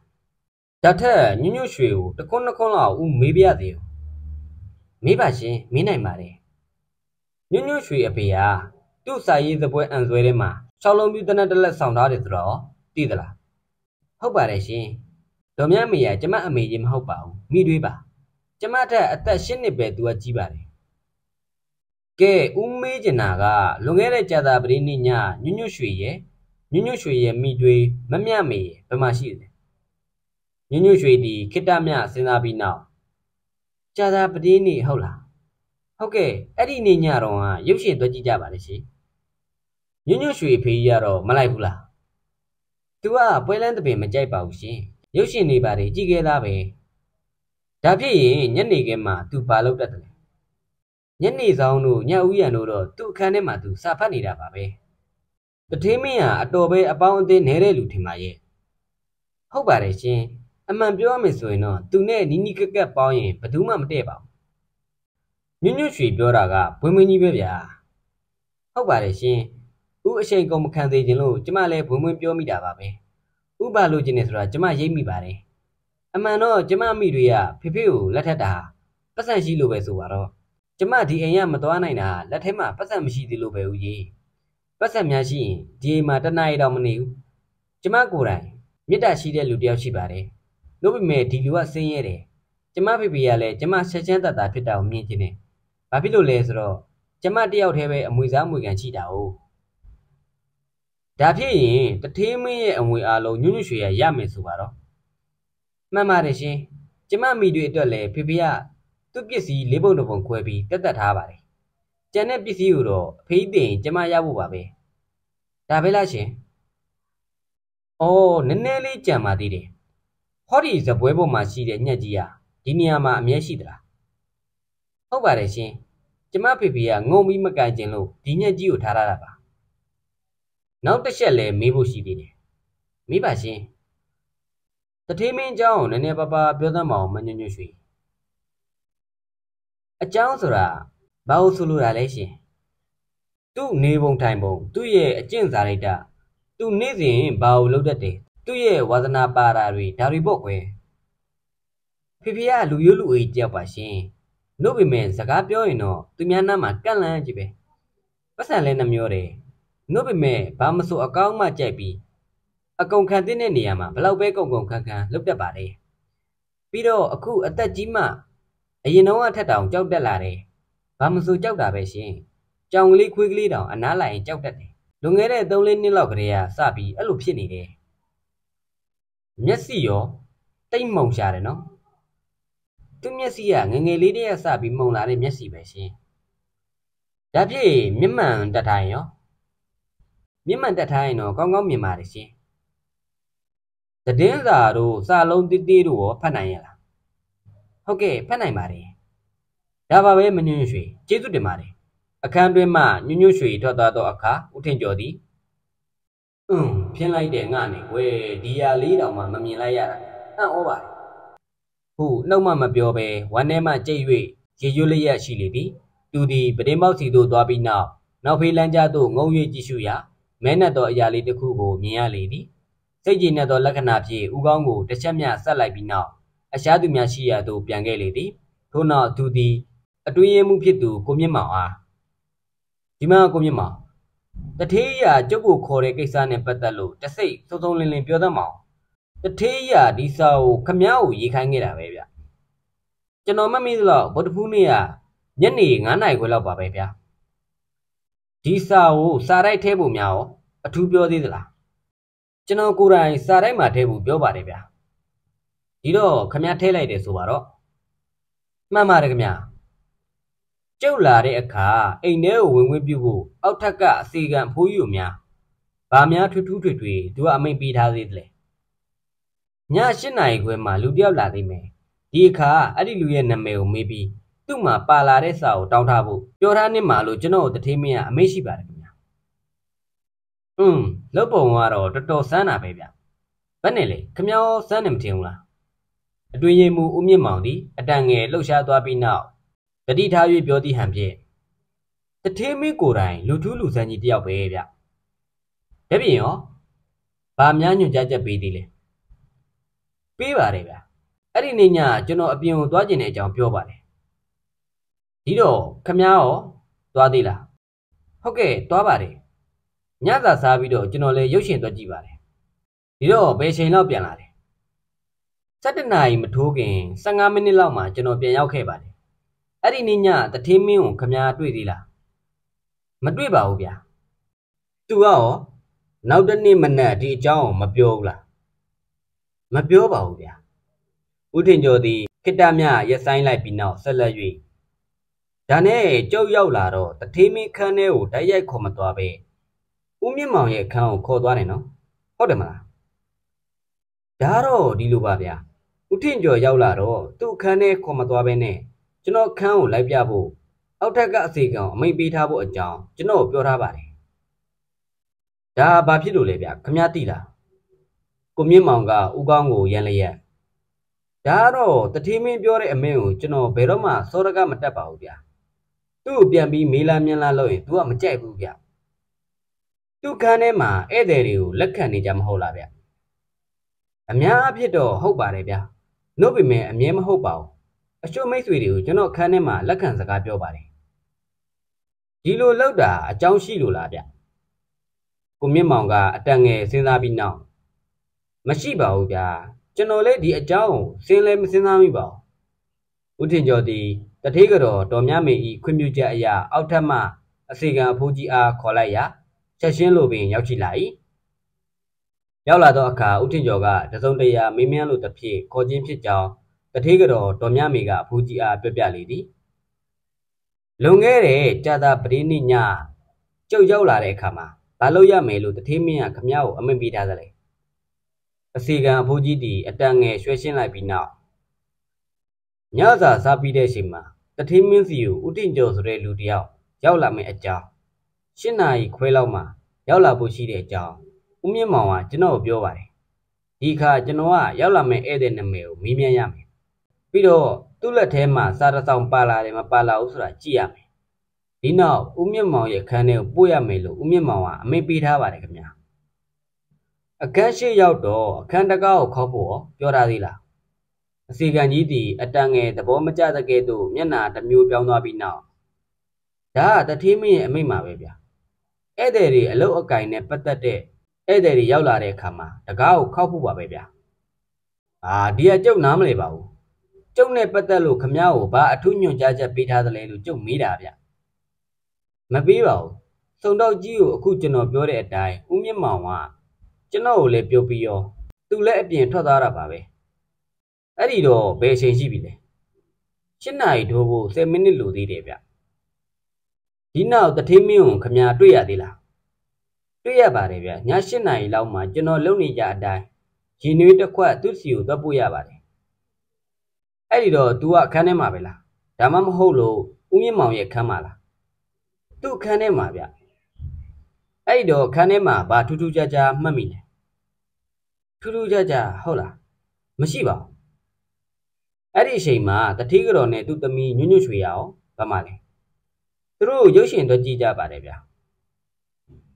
ဓာတ်ထက်ညွန့်ညွန့်ရွှေကိုတခွန်းနှခွန်းလောက်ဦးမေးပြရသေးဘူးမေးပါရှင်မင်းနိုင်ပါတယ်ညွန့်ညွန့်ရွှေအဖေဟာသူ့စာရေးစပွဲအံဆွဲထဲမှာ၆လုံးပြူတနက်တလက်ဆောင်ထားတယ်ဆိုတော့သိသလားဟုတ်ပါတယ်ရှင်ဒေါ်မြမေကကျမအမေကြီးမဟုတ်ပါဘူးမိတွေးပါကျမထက်အသက်၈နှစ်ပဲသူကကြီးပါတယ်ကဲဦးမေးကျင်နာကလွန်ခဲ့တဲ့ကြာသာပတိနေ့ညညွညွရွှေရဲ့ညွညွရွှေရဲ့မိတွေးမမြမေရဲ့ဘယ်မှာရှိလဲ ညွညွရွှေဒီခိတ္တမြစဉ်းစားပြီးနောက်ကြာသာပတိနေ့ဟုတ်လားဟုတ်ကဲ့အဲ့ဒီနေ့ညတော့ကရုပ်ရှင်တွက်ကြည့်ကြပါလေရှင်ညွညွရွှေဖေးကြီးကတော့မလိုက်ဘူးလားသူကပွဲလန်းတပင်မကြိုက်ပါဘူးရှင်ရုပ်ရှင်နေပါတယ်ကြည်ခဲ့သားပဲဒါဖြစ်ရင်ညနေခင်းမှာ तू ဘာလုပ်တတ်တယ်ညနေဆောင်တို့ညဦးရံတို့တော့သူ့အခန်းထဲမှာ तू စာဖတ်နေတာပါပဲတထင်းမင်းဟာအတော်ပဲအပေါင်းအသင်းနေတဲ့လူထင်ပါရဲ့ဟုတ်ပါတယ်ရှင် အမှန်ပြောရမယ်ဆိုရင်တော့သူနဲ့နီးနီးကက်ကက်ပေါင်းရင်ဘယ်သူမှမတည့်ပါဘူးညွန့်ညွန့်ရွှေပြောတာကဘွင်းမင်းကြီးပဲဗျာဟုတ်ပါတယ်ရှင်ဦးအရှိန်ကုန်မခံသေးခြင်းလို့ကျမလည်းဘွင်းမင်းပြောမိတာပါပဲဥပလိုချင်နေဆိုတာကျမရိပ်မိပါတယ်အမှန်တော့ကျမမိတွေကဖေဖေကိုလက်ထက်တာပတ်စံရှိလို့ပဲဆိုပါတော့ကျမဒီအိမ်ကမသွားနိုင်တာလက်ထဲမှာပတ်စံမရှိသေးလို့ပဲဦးကြီးပတ်စံများရှိရင်ဒီအိမ်မှာတနားရီတော့မနေဘူးကျမကိုယ်တိုင်မေတ္တာရှိတဲ့လူတစ်ယောက်ရှိပါတယ် လို့ပေမဲ့ဒီလူကဆင်းရဲတယ်ကျမဖေဖေကလည်းကျမဆက်ချမ်းတတ်တာဖြစ်တာကိုမြင်ချင်တယ်ဘာဖြစ်လို့လဲဆိုတော့ကျမတယောက်တည်းပဲအမွေစားမွေခံရှိတာ哦ဒါဖြစ်ရင်တထေးမင်းရဲ့အမွေအားလုံးညွန့်ညွန့်ရွှေရရမယ်ဆိုပါတော့မှန်ပါတယ်ရှင်ကျမမိတွေအတွက်လည်းဖေဖေကသူ့ပစ္စည်းလေးပုံတစ်ပုံခွဲပြီးတက်တက်ထားပါတယ်ကျန်တဲ့ပစ္စည်းကိုတော့အဖေးတင်ကျမရဖို့ပါပဲဒါပဲလားရှင်အော်နည်းနည်းလေးကြံပါသေးတယ် ဟောဒီဇပွဲပေါ်မှာရှိတဲ့ညက်ကြီးဟာဒီနေရာမှာအမြဲရှိသလားဟုတ်ပါတယ်ရှင်ကျမဖေဖေကငုံပြီးမကင်ကျင်လို့ဒီညက်ကြီးကိုထားရတာပါနောက်တစ်ချက်လည်းမေးဖို့ရှိသေးတယ်မေးပါရှင်တထေးမင်းအကြောင်းကိုနည်းနည်းပါးပါးပြောသမ်းပါအောင်မညွန့်ညွန့်ရွှေအကြောင်းဆိုတာဘာလို့ဆိုလိုတာလဲရှင်သူ့နေပုံထိုင်ပုံသူ့ရဲ့အကျင့်စာရိတ္တသူနေ့စဉ်ဘာကိုလုပ်တတ်တယ် သူ့ရဲ့ဝါသနာပါတာတွေဒါတွေပေါ့ကွယ်ဖေဖေကလူရိုးလူအိကြောက်ပါရှင်လို့ပေမဲ့စကားပြောရင်တော့သူများနားမှာကန့်လန့်ကြည့်ပဲပတ်စံလဲနှမျောတယ်နှုတ်ပေမဲ့ဘာမဆိုအကောင်းမှကြိုက်ပြီးအကုန်ခံတဲ့နေရာမှာဘလောက်ပဲကုန်ကုန်ခန်းခန်းလုပ်တတ်ပါလေပြီးတော့အခုအသက်ကြီးမှအရင်တော့အထက်တောင်ကြောက်တက်လာတယ်ဘာမဆိုကြောက်တာပဲရှင်ကြောင်ကလေးခွေးကလေးတောင်အနားလိုက်ရင်ကြောက်တတ်တယ်လွန်ခဲ့တဲ့3-4နှစ်လောက်ကတည်းကစပြီးအဲ့လိုဖြစ်နေတယ် မျက်စိရောတိတ်မှုံရှာတယ်နော်သူမျက်စိကငငယ်လေးတည်းကစပြီးမှုံလာတဲ့မျက်စိပဲရှင်ဒါဖြစ်မျက်မှန်တတ်ထိုင်ရောမြင့်မှန်တက်ထားရင်တော့ကောင်းကောင်းမြင်ပါတယ်ရှင်။သတင်းစာတို့စာလုံးတိတိတို့ရောဖတ်နိုင်ရလား။ဟုတ်ကဲ့ဖတ်နိုင်ပါတယ်။ဒါပါပဲမညွန့်ရွှေကျေးဇူးတင်ပါတယ်။အခန်းတွင်းမှညွန့်ညွန့်ရွှေထွက်သွားသောအခါဦးထင်ကျော်သည်အင်း ဖြင်းလိုက်တဲ့ငါနဲ့ကွယ်ဒီယာလေးတောင်မှမမြင်လိုက်ရတာအံ့ဩပါတယ်။ဟုနှုတ်မှမပြောဘဲဝမ်းထဲမှကြိတ်၍ရေရွလျက်ရှိလေသည်။သူသည်ပဒင်းပေါက်စီသို့သွားပြီးနောက်နောက်ဖေးလန်းကြားသို့ငုံ၍ကြည့်ရှုရာမဲနှက်သောအရာလေးတစ်ခုကိုမြင်ရလေသည်စိတ်ကြည်နှက်သောလက္ခဏာဖြင့်ဦးကောင်းကိုတစ်ချက်မျှဆက်လိုက်ပြီးနောက်အရှားသူများရှိရာသို့ပြန်ခဲ့လေသည်ထို့နောက်သူသည်အတွင်းရမှုဖြစ်သူကိုမြင့်မောင်အားဒီမှာကိုမြင့်မောင် တထေးရကျုပ်ကိုခေါ်တဲ့ကိစ္စနဲ့ပတ်သက်လို့တစိတ်စုံစုံလင်လင်ပြောတတ်မအောင်တထေးရဒီစာကိုခမည်းကိုရေးခိုင်းခဲ့တာပဲဗျကျွန်တော်မမေ့သလောက်ဗုဒ္ဓဖူးနေ့ကညနေ9နာရီခွဲလောက်ပါပဲဗျာဒီစာကိုစာရိုက်ထဲပုံများရောအထူးပြောသေးသလားကျွန်တော်ကိုယ်တိုင်စာရိုက်မှာထဲပုံပြောပါတယ်ဗျာဒီတော့ခမည်းထဲလိုက်တယ်ဆိုပါတော့မှန်ပါတယ်ခမည်း ကျုပ်လာတဲ့အခါအိမ်ထဲကိုဝင်ဝင်ပြုဖို့အောက်ထပ်ကအစီကံဖိုးယူများဗာများထွထူးထွေထွေသူကအမိန်ပေးထားသေးတယ်ည၈နာရီခွဲမှလူတယောက်လာသေးမယ်ဒီအခါအဲ့ဒီလူရဲ့နာမည်ကိုမေးပြီးသူ့မှာပါလာတဲ့စာကိုတောင်းထားဖို့ပြောထားနေမှလို့ကျွန်တော်တထေးမင်းကအမိတ်ရှိပါတယ်ခင်ဗျာอืมလောက်ပုံကတော့တော်တော်စမ်းတာပဲဗျဘယ်နဲ့လဲခမောစမ်းနေမထင်ဘူးလားအတွင်ရင်မူဦးမြင့်မောင်ဒီအတန်ငယ်လှုပ်ရှားသွားပြီးနောက် တတိထား၍ပြောသည့်ဟန်ဖြင့်တထေးမင်းကိုယ်တိုင်လူထူးလူဆန်းကြီးတယောက်ပဲဗျတပြင်းရောဗာများညွှန်ကြားချက်ပေးသေးလဲပေးပါတယ်ဗျအဲ့ဒီနေ့ညကျွန်တော်အပြင်ကိုသွားကျင်တဲ့အကြောင်းပြောပါတယ်ဒီတော့ခမ ्या ရောသွားသေးလားဟုတ်ကဲ့သွားပါတယ်ညစာစားပြီးတော့ကျွန်တော်လည်းရုပ်ရှင်သွားကြည့်ပါတယ်ဒီတော့ဘယ်ချိန်လောက်ပြန်လာလဲ7နာရီမထိုးခင်15မိနစ်လောက်မှကျွန်တော်ပြန်ရောက်ခဲ့ပါတယ် အဲ့ဒီနေ့ညတထင်းမင်းကိုခမ ्या တွေ့သေးလားမတွေ့ပါဘူးဗျာသူကရောနောက်တနေ့မနက်ဒီအကြောင်းကိုမပြောဘူးလားမပြောပါဘူးဗျာဦးထင်ကျော်သည်ခိတ္တမြရက်ဆိုင်လိုက်ပြီးနောက်ဆက်လက်၍ဒါနဲ့ကြောက်ရောက်လာတော့တထေးမင်းခန်းထဲကိုတိုက်ရိုက်ခေါ်မသွားပဲဦးမြင့်မောင်ရဲ့ခန်းကိုခေါ်သွားတယ်နော်ဟုတ်တယ်မလားဒါတော့ဒီလိုပါဗျာဦးထင်ကျော်ရောက်လာတော့သူ့ခန်းထဲခေါ်မသွားပဲနဲ့ ကျွန်တော်ခန်းကိုလိုက်ပြဖို့အောက်ထက်ကအစီကံအမိတ်ပေးထားဖို့အကြောင်းကျွန်တော်ပြောထားပါတယ်ဒါဘာဖြစ်လို့လဲဗျခမရတိလားကိုမြင့်မောင်ကဦးကောင်းကိုရန်လျက်ဒါကတော့တတိမင်းပြောတဲ့အမင်းကိုကျွန်တော်ဘယ်တော့မှစောရကမတက်ပါဘူးဗျာသူ့ကိုပြန်ပြီးမေးလာမြင်လာလို့ရင် तू ကမကြိုက်ဘူးဗျသူ့ခန်းထဲမှာဧည့်သည်တွေကိုလက်ခံနေကြမဟုတ်လားဗျအများအဖြစ်တော့ဟုတ်ပါတယ်ဗျာနှုတ်ပေမဲ့အမြဲမဟုတ်ပါဘူး အချို့မိတ်ဆွေတွေကိုကျွန်တော်ခန်းထဲမှာလက်ခံစကားပြောပါတယ်ဒီလိုလောက်တာအကြောင်းရှိလို့လားဗျကိုမြင့်မောင်ကအတန်ငယ်စဉ်းစားပြီးနောက်မရှိပါဘူးဗျာကျွန်တော်လည်းဒီအကြောင်းကိုစဉ်းလဲမစဉ်းစားမိပါဘူးဦးထင်ကျော်သည်တထေးကတော်တော်မြမေဤခွင့်ပြုချက်အရာအောက်ထပ်မှအစီကံအဖိုးကြီးအားခေါ်လိုက်ရာချက်ရှင်းလိုပင်ရောက်ရှိလာ၏ရောက်လာသောအခါဦးထင်ကျော်ကတစုံတရာမေးမြန်းလိုသဖြင့်ခေါ်ခြင်းဖြစ်ကြောင်း တထေးကတော်တော်မြမေကအဖိုးကြီးအားပြောပြလေသည်လွန်ခဲ့တဲ့ကြာသာပရိနိညကျုပ်ရောက်လာတဲ့အခါမှာဘာလို့ရမယ်လို့တထေးမင်းကခမရကိုအမိန့်ပေးထားသလဲအစီကံအဖိုးကြီးတီအတန်ငယ်ရွှဲရှင်းလိုက်ပြီးနောက်ညစာစားပြီးတဲ့အချိန်မှာတထင်းမင်းစီကိုဥတင်ကျော်ဆိုတဲ့လူတယောက်ရောက်လာမယ့်အကြောင်း၈နာရီခွဲလောက်မှရောက်လာဖို့ရှိတဲ့အကြောင်းဦးမြင့်မောင်ကကျွန်တော်ကိုပြောပါတယ်ဒီခါကျွန်တော်ကရောက်လာမယ့်ဧည့်သည်နာမည်ကိုမေးမြန်းရမယ် ပြီးတော့သူ့လက်ထဲမှာစားတဆောင်ပါလာတယ်မပါလာဘူးဆိုတာကြည့်ရမယ်ဒီနောက်ဦးမြင့်မောင်ရဲ့ခန်းထဲကိုပို့ရမယ်လို့ဦးမြင့်မောင်ကအမိန့်ပေးထားပါတယ်ခင်ဗျာအခန်းရှိရောက်တော့အခန်းတကားကိုခောက်ဖို့ပြောထားသေးလားအစီကံကြီးတီအတန်ငယ်သဘောမကျတဲ့ကဲ့သို့မျက်နာတစ်မျိုးပြောင်းသွားပြီးနောက်ဒါကတထေးမင်းရဲ့အမိန့်ပါပဲဗျာဧည့်သည်တွေအလုတ်အကင်နဲ့ပတ်သက်တဲ့ဧည့်သည်တွေရောက်လာတဲ့အခါမှာတကားကိုခောက်ဖို့ပါပဲဗျာအာဒီကကျုပ်နားမလဲပါဘူး ကျုပ်နဲ့ပတ်သက်လို့ခမ ्या ကိုဘာအထူးညွှန်ကြားချက်ပေးထားသလဲလို့ကျုပ်မေးတာဗျမပေးပါဘူးစုံတော့ကြီးကိုအခုကျွန်တော်ပြောတဲ့အတိုင်းဦးမြင့်မောင်ကကျွန်တော်ကိုလည်းပြောပြီးရောသူလည်းအပြင်ထွက်သွားတာပါပဲအဲ့ဒီတော့ဘယ်အချိန်ရှိပြီလဲ၈နာရီထိုးဖို့10မိနစ်လိုသေးတယ်ဗျဒီနောက်တထေးမင်းကိုခမညာတွေ့ရသေးလားတွေ့ရပါတယ်ဗျည၈နာရီလောက်မှကျွန်တော်လုံနေကြအတိုင်းရင်နွေးတစ်ခွက်သူ့စီကိုသွားပို့ရပါတယ် အဲ့ဒီတော့ तू ကအခန်းထဲမှာပဲလားဒါမှမဟုတ်လို့ဦးမြင့်မောင်ရဲ့ခန်းမှာလားသူ့ခန်းထဲမှာဗျအဲ့ဒီတော့ခန်းထဲမှာဘာထူးထူးခြားခြားမှတ်မိလဲထူးထူးခြားခြားဟုတ်လားမရှိပါဘူးအဲ့ဒီအချိန်မှာတတိကတော်နဲ့သူ့သမီးညွညွရွှေရအောင်ဗမာလဲသူတို့ရုပ်ရှင်တော့ကြည့်ကြပါတယ်ဗျာ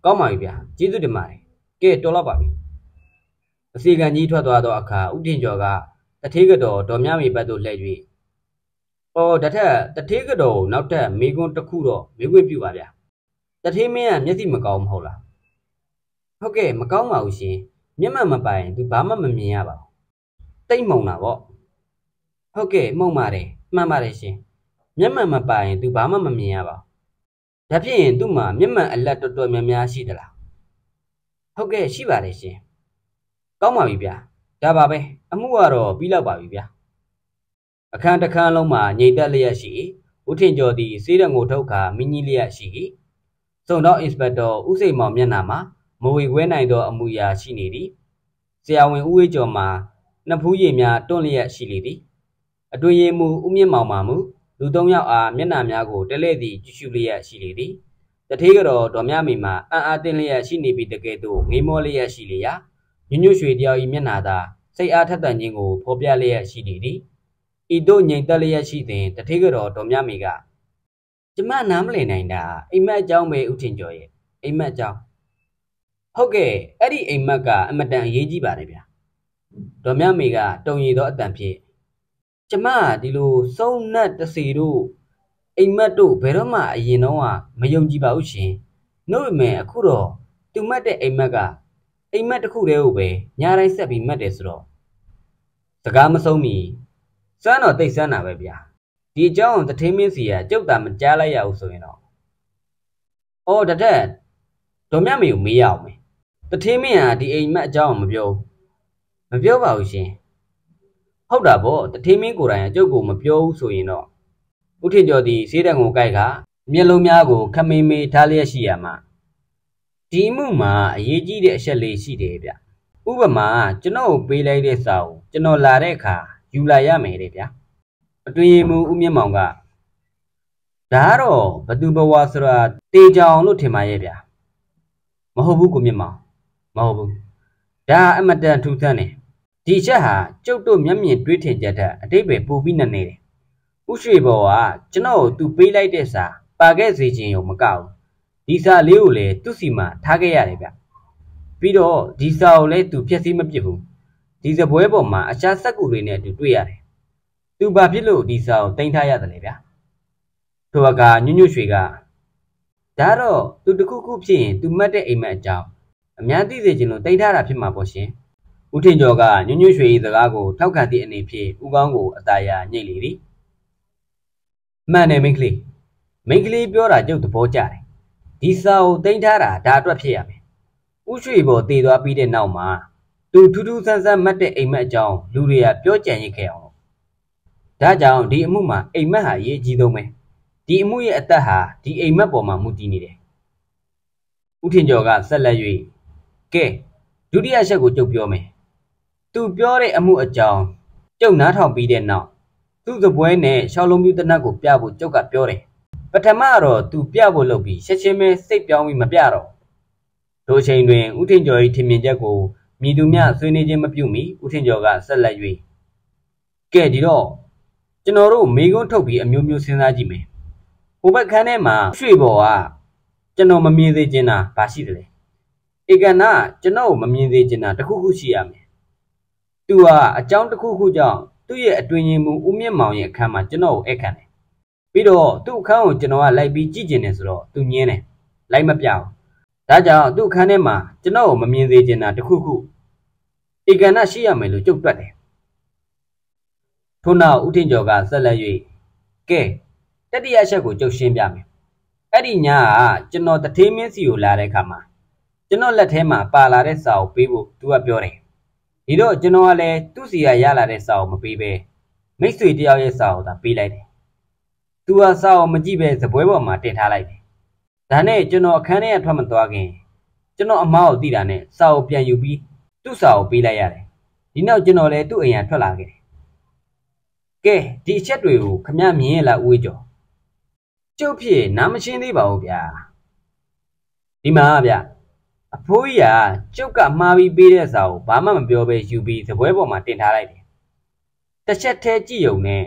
ကောင်းပါပြီဗျာကျေးဇူးတင်ပါတယ်ကဲတော်တော့ပါပြီအစီကံကြီးထွက်သွားသောအခါဥတင်ကျော်က တထေးကတော်ဒေါ်မြမေဘတ်သို့လှည့်၍အော်တထက်တထေးကတော်နောက်ထပ်မိကွန်းတစ်ခုတော့မေးခွင့်ပြုပါဗျာတတထေးမင်းကမျက်စိမကောင်းမဟုတ်လားဟုတ်ကဲ့မကောင်းပါဘူးရှင်မျက်မှန်မပိုင်သူဘာမှမမြင်ရပါဘူးတိတ်မုံတာပေါ့ဟုတ်ကဲ့မှုံပါတယ်မှန်ပါတယ်ရှင်မျက်မှန်မပိုင်သူဘာမှမမြင်ရပါဘူးဒါဖြစ်ရင်သူ့မှာမျက်မှန်အလက်တော်တော်များများရှိသလားဟုတ်ကဲ့ရှိပါတယ်ရှင်ကောင်းပါပြီဗျာဒါပါပဲ အမှုကတော့ပြီးလောက်ပါပြီဗျာအခန်းတစ်ခန်းလုံးမှာငြိမ်သက်လျက်ရှိဦးထင်ကျော်သည်စေးရငိုထုတ်ခါမင်းကြီးလျက်ရှိ၏စုံတော့အင်စပက်တာဦးစိန်မောင်မျက်နှာမှာမဝေခွဲနိုင်သောအမှုရာရှိနေသည်ဆရာဝန်ဦးဝေးကျော်မှာနှစ်ဖူးရည်များတွန့်လျက်ရှိလေသည်အတွင်ရည်မူဦးမြင့်မောင်မှမူလူသုံးယောက်အားမျက်နှာများကိုတလဲ့သည့်ကြည့်ရှုလျက်ရှိလေသည်တထေးကတော့ဒေါ်မြမီမှာအံ့အားတင်းလျက်ရှိနေပြီးတကယ်တော့ငေးမောလျက်ရှိလျာညွညွရွှေတယောက်၏မျက်နှာသာ စိတ်အားထက်သန်ခြင်းကိုဖော်ပြလျက်ရှိနေသည်ဤတို့ငြိမ်သက်လျက်ရှိစဉ်တထေးကတော့ဒေါ်မြမီကကျမနားမလည်နိုင်တာအိမ်မက်အကြောင်းပဲဥထင်ကျော်ရဲ့အိမ်မက်အကြောင်းဟုတ်ကဲ့အဲ့ဒီအိမ်မက်ကအမတန်အရေးကြီးပါတယ်ဗျာဒေါ်မြမေကတုံရည်သောအတန်ဖြင့်ကျမဒီလိုစုံနတ်တစီတို့အိမ်မက်တို့ဘယ်တော့မှအရင်တော့မယုံကြည်ပါဘူးရှင်နှုတ်မဲ့အခုတော့သူမတ်တဲ့အိမ်မက်က အိမ်မက်တစ်ခုတည်းကိုပဲညာတိုင်းဆက်ပြီးမတ်တယ်ဆိုတော့စကားမဆုံးမီစမ်းတော့တိတ်ဆန်းတာပဲဗျာဒီအကြောင်းတထင်းမင်းစီကကြုတ်တာမကြားလိုက်ရဘူးဆိုရင်တော့အော်တတက်ဒေါ်မြမေကိုမေးရအောင်မယ်တထင်းမင်းဟာဒီအိမ်မက်အကြောင်းမပြောမပြောပါဘူးရှင်ဟုတ်တာပေါ့တထင်းမင်းကိုယ်တိုင်အကျုပ်ကိုမပြောဘူးဆိုရင်တော့ဥထင်ကျော်သည်စေးတံကိုကြိုက်ကမျက်လုံးများကိုခမိန်မေးထားလျက်ရှိရမှာ ဒီမှုမှာအရေးကြီးတဲ့အချက်လေးရှိတယ်ဗျဥပမာကျွန်တော်ကိုပေးလိုက်တဲ့စာကိုကျွန်တော်လာတဲ့အခါယူလာရမယ်တဲ့ဗျာအတွင်မူဦးမြင့်မောင်ကဒါကတော့ဘသူဘဝဆိုတာတေချောင်လို့ထင်ပါရဲ့ဗျာမဟုတ်ဘူးကိုမြင့်မောင်မဟုတ်ဘူးဒါအမတန်ထူးဆန်းတယ်ဒီချက်ဟာကျုပ်တို့မျက်မြင်တွေးထင်ချက်တဲ့အတိတ်ပဲပိုပြီးနေနေတယ်ဥရွှေဘော်ကကျွန်တော်ကိုသူပေးလိုက်တဲ့စာပါခဲ့စေခြင်းရုံမကဘူး ဒီစာလေးကိုလည်းသူ့စီမှာထားခဲ့ရတယ်ဗျပြီးတော့ဒီစာကိုလည်းသူဖြည့်ဆည်းမပစ်ဘူးဒီစပွဲပေါ်မှာအခြားစက်ကူတွေနဲ့အတူတွေ့ရတယ်သူဘာဖြစ်လို့ဒီစာကိုတင်ထားရတယ်လဲဗျထိုအခါညွညွရွှေကဒါတော့သူတခုခုဖြစ်ရင်သူမှတ်တဲ့အိမ်မက်အကြောင်းအများသိစေချင်လို့တင်ထားတာဖြစ်မှာပေါ့ရှင်ဦးထင်ကျော်ကညွညွရွှေ၏စကားကိုထောက်ခံသည့်အနေဖြင့်ဦးကောင်းကိုအသာရညှိလေသည်မှန်တယ်မိန်းကလေးမိန်းကလေးပြောတာကြုတ်သဘောကျတယ် ဒီစာကိုတင်ထားတာဒါအတွက်ဖြစ်ရမယ်ဥရွှေဘော်တည်သွားပြီးတဲ့နောက်မှာသူထူးထူးဆန်းဆန်းမှတ်တဲ့အိမ်မက်အကြောင်းလူတွေကပြောကြံရခဲ့အောင်ဒါကြောင့်ဒီအမှုမှာအိမ်မက်ဟာအရေးကြီးဆုံးပဲဒီအမှုရဲ့အသက်ဟာဒီအိမ်မက်ပေါ်မှာမူတည်နေတယ်ဥထင်ကျော်ကဆက်လက်၍ကဲဒုတိယချက်ကိုကြုတ်ပြောမယ်သူပြောတဲ့အမှုအကြောင်းကျုပ်နားထောင်ပြီးတဲ့နောက်သူ့စပွဲနဲ့ရှောင်းလုံးပြူတနတ်ကိုပြဖို့ကျုပ်ကပြောတယ် ပထမတော့သူပြဖို့လုပ်ပြီးချက်ချင်းပဲစိတ်ပြောင်းပြီးမပြတော့တို့ချိန်တွင်ဥထင်ကျော်၏ထင်မြင်ချက်ကိုမြည်သူများဆွေးနွေးခြင်းမပြုမီဥထင်ကျော်ကဆက်လက်၍ကဲဒီတော့ကျွန်တော်တို့မေကုန်းထုတ်ပြီးအမျိုးမျိုးစဉ်းစားကြည့်မယ်ဟိုဘက်ခန်းထဲမှာရွှေဘော်ကကျွန်တော်မမြင်သေးချင်တာဘာရှိသလဲဧကနာကျွန်တော်ကိုမမြင်သေးချင်တာတခုခုရှိရမယ်သူဟာအကြောင်းတစ်ခုခုကြောင့်သူ့ရဲ့အတွင်ရင်မူဦးမြင့်မောင်ရဲ့အခန်းမှာကျွန်တော်ကိုဧကန်တယ် ပြီးတော့သူ့အခန်းကိုကျွန်တော်ကလိုက်ပြီးကြည့်ကျင်တယ်ဆိုတော့သူညင်းတယ်လိုက်မပြဘူးဒါကြောင့်သူ့အခန်းထဲမှာကျွန်တော်ကိုမမြင်သေးချင်တာတခုခုဧကန်နာရှိရမယ်လို့ကြုတ်တွက်တယ်ထို့နောက်ဦးထင်ကျော်ကဆက်လက်၍ကဲတတိယချက်ကိုကြုတ်ရှင်းပြမယ်အဲ့ဒီညကကျွန်တော်တထေးမင်းစီကိုလာတဲ့အခါမှာကျွန်တော်လက်ထဲမှာပါလာတဲ့စာကိုပေးဖို့သူကပြောတယ်ဒီတော့ကျွန်တော်ကလည်းသူ့စီကရလာတဲ့စာကိုမပေးပဲမိတ်ဆွေတယောက်ရဲ့စာကိုသာပေးလိုက်တယ် သူကစာကိုမကြည့်ပဲဇပွဲပေါ်မှာတင်ထားလိုက်တယ်ဒါနဲ့ကျွန်တော်အခန်းထဲကထွက်မသွားခင်ကျွန်တော်အမားကိုသိတာနဲ့စာကိုပြန်ယူပြီးသူ့စာကိုပေးလိုက်ရတယ်ဒီနောက်ကျွန်တော်လည်းသူ့အိမ်ကထွက်လာခဲ့တယ်ကဲဒီအချက်တွေကိုခမမြင်ရလားဦးဝေးကျော်ကျုပ်ဖြစ်နားမရှင်းသေးပါဘူးဗျာဒီမှာဗျအဖိုးကြီးကကျုပ်ကမှားပြီးပေးတဲ့စာကိုဘာမှမပြောဘဲယူပြီးသပွဲပေါ်မှာတင်ထားလိုက်တယ်တစ်ချက်တည်းကြည့်ုံနဲ့